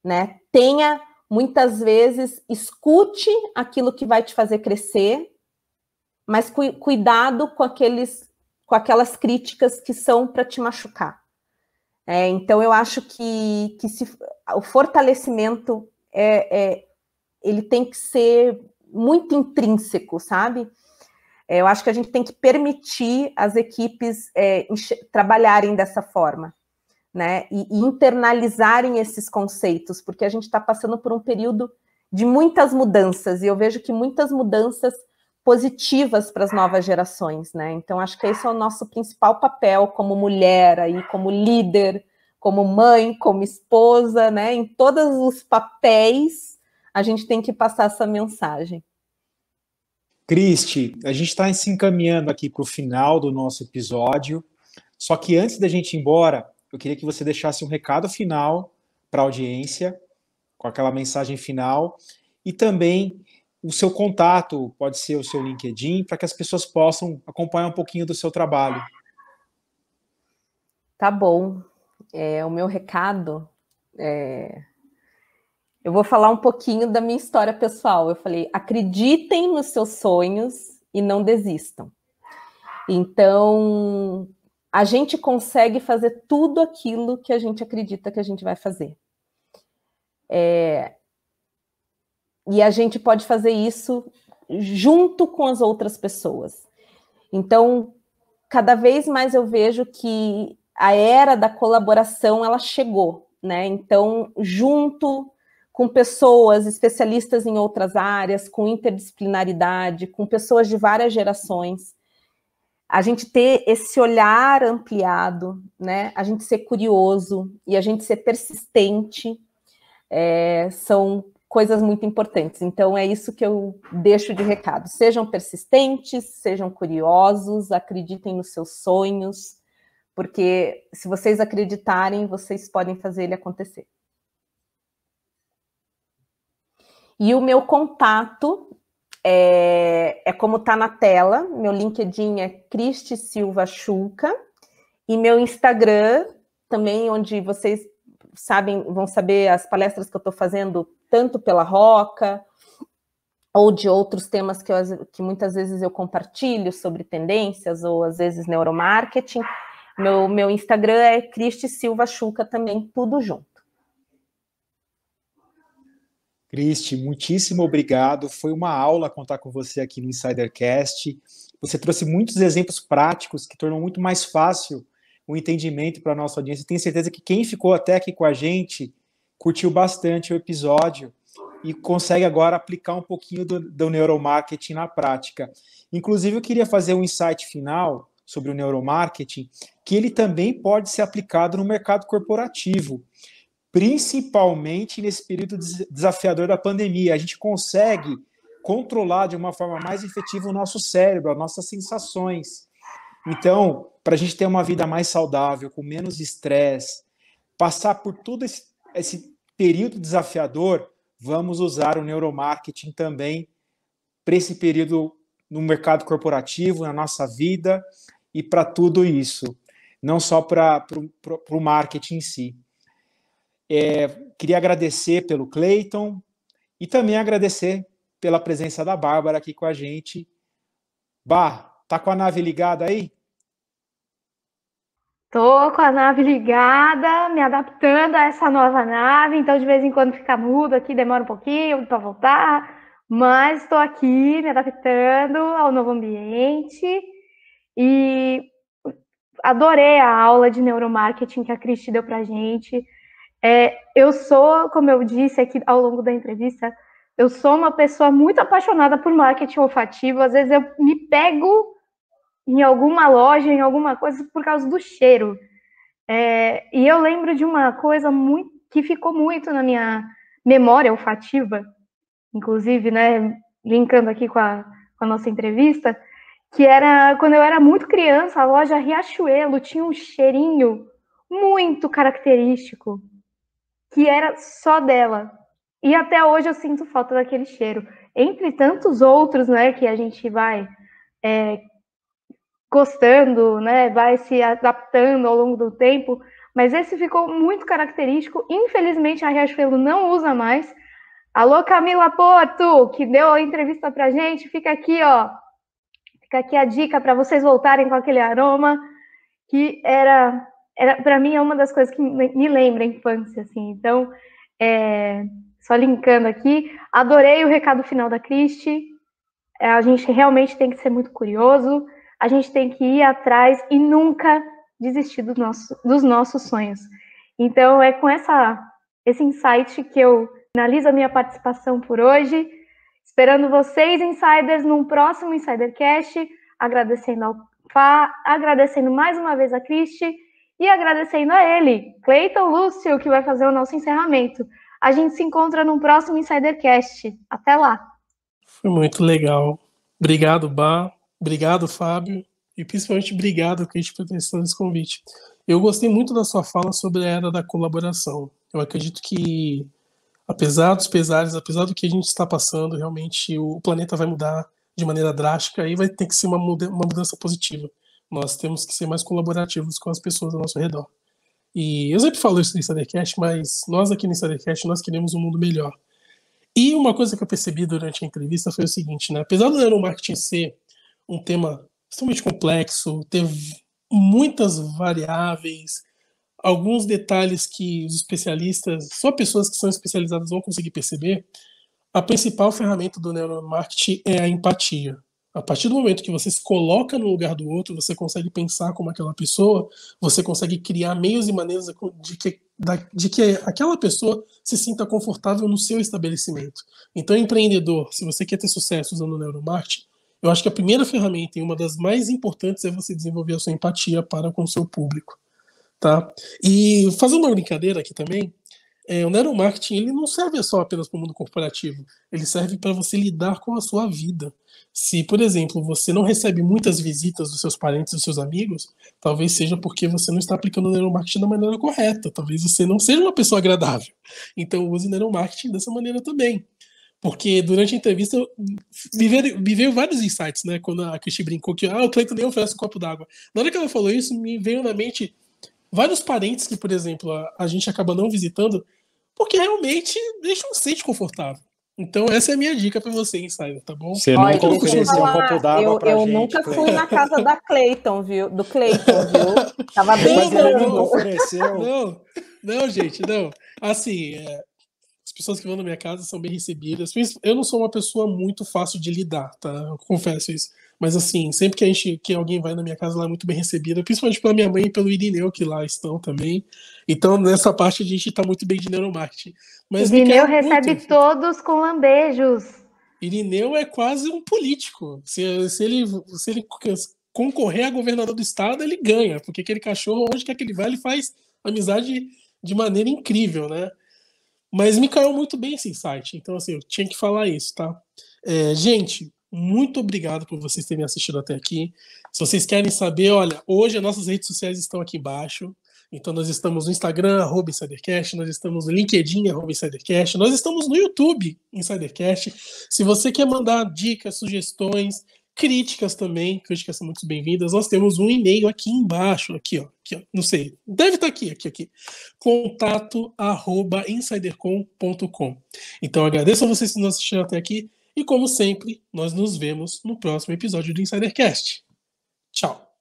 né? Tenha muitas vezes escute aquilo que vai te fazer crescer mas cu cuidado com aqueles com aquelas críticas que são para te machucar. É, então eu acho que, que se, o fortalecimento é, é, ele tem que ser muito intrínseco, sabe? É, eu acho que a gente tem que permitir as equipes é, trabalharem dessa forma, né? E, e internalizarem esses conceitos, porque a gente está passando por um período de muitas mudanças, e eu vejo que muitas mudanças positivas para as novas gerações, né? Então, acho que esse é o nosso principal papel como mulher, aí, como líder, como mãe, como esposa, né? Em todos os papéis, a gente tem que passar essa mensagem. Cristi, a gente está se encaminhando aqui para o final do nosso episódio. Só que antes da gente ir embora, eu queria que você deixasse um recado final para a audiência, com aquela mensagem final, e também o seu contato, pode ser o seu LinkedIn, para que as pessoas possam acompanhar um pouquinho do seu trabalho. Tá bom. É, o meu recado é... Eu vou falar um pouquinho da minha história pessoal. Eu falei: acreditem nos seus sonhos e não desistam. Então, a gente consegue fazer tudo aquilo que a gente acredita que a gente vai fazer. É, e a gente pode fazer isso junto com as outras pessoas. Então, cada vez mais eu vejo que a era da colaboração ela chegou, né? Então, junto com pessoas especialistas em outras áreas, com interdisciplinaridade, com pessoas de várias gerações, a gente ter esse olhar ampliado, né? A gente ser curioso e a gente ser persistente é, são coisas muito importantes. Então, é isso que eu deixo de recado. Sejam persistentes, sejam curiosos, acreditem nos seus sonhos, porque se vocês acreditarem, vocês podem fazer ele acontecer. E o meu contato é, é como está na tela. Meu LinkedIn é Cristi Silva Chuca. E meu Instagram, também, onde vocês sabem, vão saber as palestras que eu estou fazendo tanto pela Roca ou de outros temas que, eu, que muitas vezes eu compartilho sobre tendências ou às vezes neuromarketing. Meu, meu Instagram é Cristi Silva Chuca também, tudo junto. Cristi, muitíssimo obrigado. Foi uma aula contar com você aqui no Insidercast. Você trouxe muitos exemplos práticos que tornam muito mais fácil o entendimento para a nossa audiência. Tenho certeza que quem ficou até aqui com a gente curtiu bastante o episódio e consegue agora aplicar um pouquinho do, do neuromarketing na prática. Inclusive, eu queria fazer um insight final sobre o neuromarketing, que ele também pode ser aplicado no mercado corporativo, principalmente nesse período desafiador da pandemia. A gente consegue controlar de uma forma mais efetiva o nosso cérebro, as nossas sensações. Então, para a gente ter uma vida mais saudável, com menos estresse, passar por todo esse, esse período desafiador, vamos usar o neuromarketing também para esse período no mercado corporativo, na nossa vida e para tudo isso, não só para o marketing em si. É, queria agradecer pelo Clayton e também agradecer pela presença da Bárbara aqui com a gente. Bah, tá com a nave ligada aí? Tô com a nave ligada, me adaptando a essa nova nave, então de vez em quando fica mudo aqui, demora um pouquinho para voltar, mas estou aqui me adaptando ao novo ambiente e adorei a aula de neuromarketing que a Cristi deu para gente. É, eu sou, como eu disse aqui ao longo da entrevista, eu sou uma pessoa muito apaixonada por marketing olfativo. Às vezes eu me pego em alguma loja, em alguma coisa, por causa do cheiro. É, e eu lembro de uma coisa muito, que ficou muito na minha memória olfativa, inclusive, né, brincando aqui com a, com a nossa entrevista, que era quando eu era muito criança, a loja Riachuelo tinha um cheirinho muito característico, que era só dela. E até hoje eu sinto falta daquele cheiro. Entre tantos outros, né, que a gente vai é, gostando, né, vai se adaptando ao longo do tempo, mas esse ficou muito característico. Infelizmente, a Riachuelo não usa mais. Alô, Camila Porto, que deu a entrevista pra gente, fica aqui, ó, Fica aqui a dica para vocês voltarem com aquele aroma que era, era para mim é uma das coisas que me lembra a infância, assim. Então, é, só linkando aqui, adorei o recado final da Cristi. É, a gente realmente tem que ser muito curioso, a gente tem que ir atrás e nunca desistir do nosso, dos nossos sonhos. Então, é com essa, esse insight que eu finalizo a minha participação por hoje. Esperando vocês, insiders, num próximo Insidercast. Agradecendo ao Fá, agradecendo mais uma vez a Cristi e agradecendo a ele, Cleiton Lúcio, que vai fazer o nosso encerramento. A gente se encontra num próximo Insidercast. Até lá. Foi muito legal. Obrigado, Bá. Obrigado, Fábio. E principalmente obrigado, Cristi, por ter aceitado esse convite. Eu gostei muito da sua fala sobre a era da colaboração. Eu acredito que, apesar dos pesares, apesar do que a gente está passando, realmente o planeta vai mudar de maneira drástica e vai ter que ser uma mudança positiva. Nós temos que ser mais colaborativos com as pessoas ao nosso redor. E eu sempre falo isso no Insidercast, mas nós aqui no Insidercast, nós queremos um mundo melhor. E uma coisa que eu percebi durante a entrevista foi o seguinte, né? Apesar do neuromarketing ser um tema extremamente complexo, ter muitas variáveis, alguns detalhes que os especialistas, só pessoas que são especializadas vão conseguir perceber, a principal ferramenta do neuromarketing é a empatia. A partir do momento que você se coloca no lugar do outro, você consegue pensar como aquela pessoa, você consegue criar meios e maneiras de que, de que aquela pessoa se sinta confortável no seu estabelecimento. Então, empreendedor, se você quer ter sucesso usando o neuromarketing, eu acho que a primeira ferramenta e uma das mais importantes é você desenvolver a sua empatia para com o seu público, tá? E fazendo uma brincadeira aqui também, é, o neuromarketing ele não serve só apenas para o mundo corporativo, ele serve para você lidar com a sua vida. Se, por exemplo, você não recebe muitas visitas dos seus parentes, dos seus amigos, talvez seja porque você não está aplicando o neuromarketing da maneira correta, talvez você não seja uma pessoa agradável. Então use neuromarketing dessa maneira também. Porque durante a entrevista me veio, vários insights, né? Quando a Cristi brincou que ah, o Cleiton nem oferece um copo d'água. Na hora que ela falou isso, me veio na mente vários parentes que, por exemplo, a, a gente acaba não visitando, porque realmente deixa um sente confortável. Então, essa é a minha dica para você, Insider, tá bom? Você nunca Olha, ofereceu um copo d'água pra eu gente. Eu nunca fui na casa da Cleiton, viu? Do Cleiton, viu? Tava bem Mas ele nunca ofereceu. Não, não, gente, não. Assim, é, as pessoas que vão na minha casa são bem recebidas. Eu não sou uma pessoa muito fácil de lidar, tá? Eu confesso isso. Mas assim, sempre que a gente, que alguém vai na minha casa, lá é muito bem recebida, principalmente pela minha mãe e pelo Irineu, que lá estão também. Então, nessa parte, a gente está muito bem de neuromarketing. Mas Irineu recebe muito, todos com lambejos. Irineu é quase um político. Se, se, ele, se ele concorrer a governador do estado, ele ganha, porque aquele cachorro, onde quer que ele vai, ele faz amizade de maneira incrível, né? Mas me caiu muito bem esse insight. Então, assim, eu tinha que falar isso, tá? É, gente, muito obrigado por vocês terem assistido até aqui. Se vocês querem saber, olha, hoje as nossas redes sociais estão aqui embaixo. Então, nós estamos no Instagram, arroba InsiderCast, nós estamos no LinkedIn, arroba InsiderCast, nós estamos no YouTube, InsiderCast. Se você quer mandar dicas, sugestões, críticas também, críticas são muito bem-vindas. Nós temos um e-mail aqui embaixo, aqui, ó, aqui, ó, não sei, deve estar aqui, aqui, aqui, contato arroba insidercom.com. Então agradeço a vocês que nos assistiram até aqui e como sempre, nós nos vemos no próximo episódio do Insidercast. Tchau.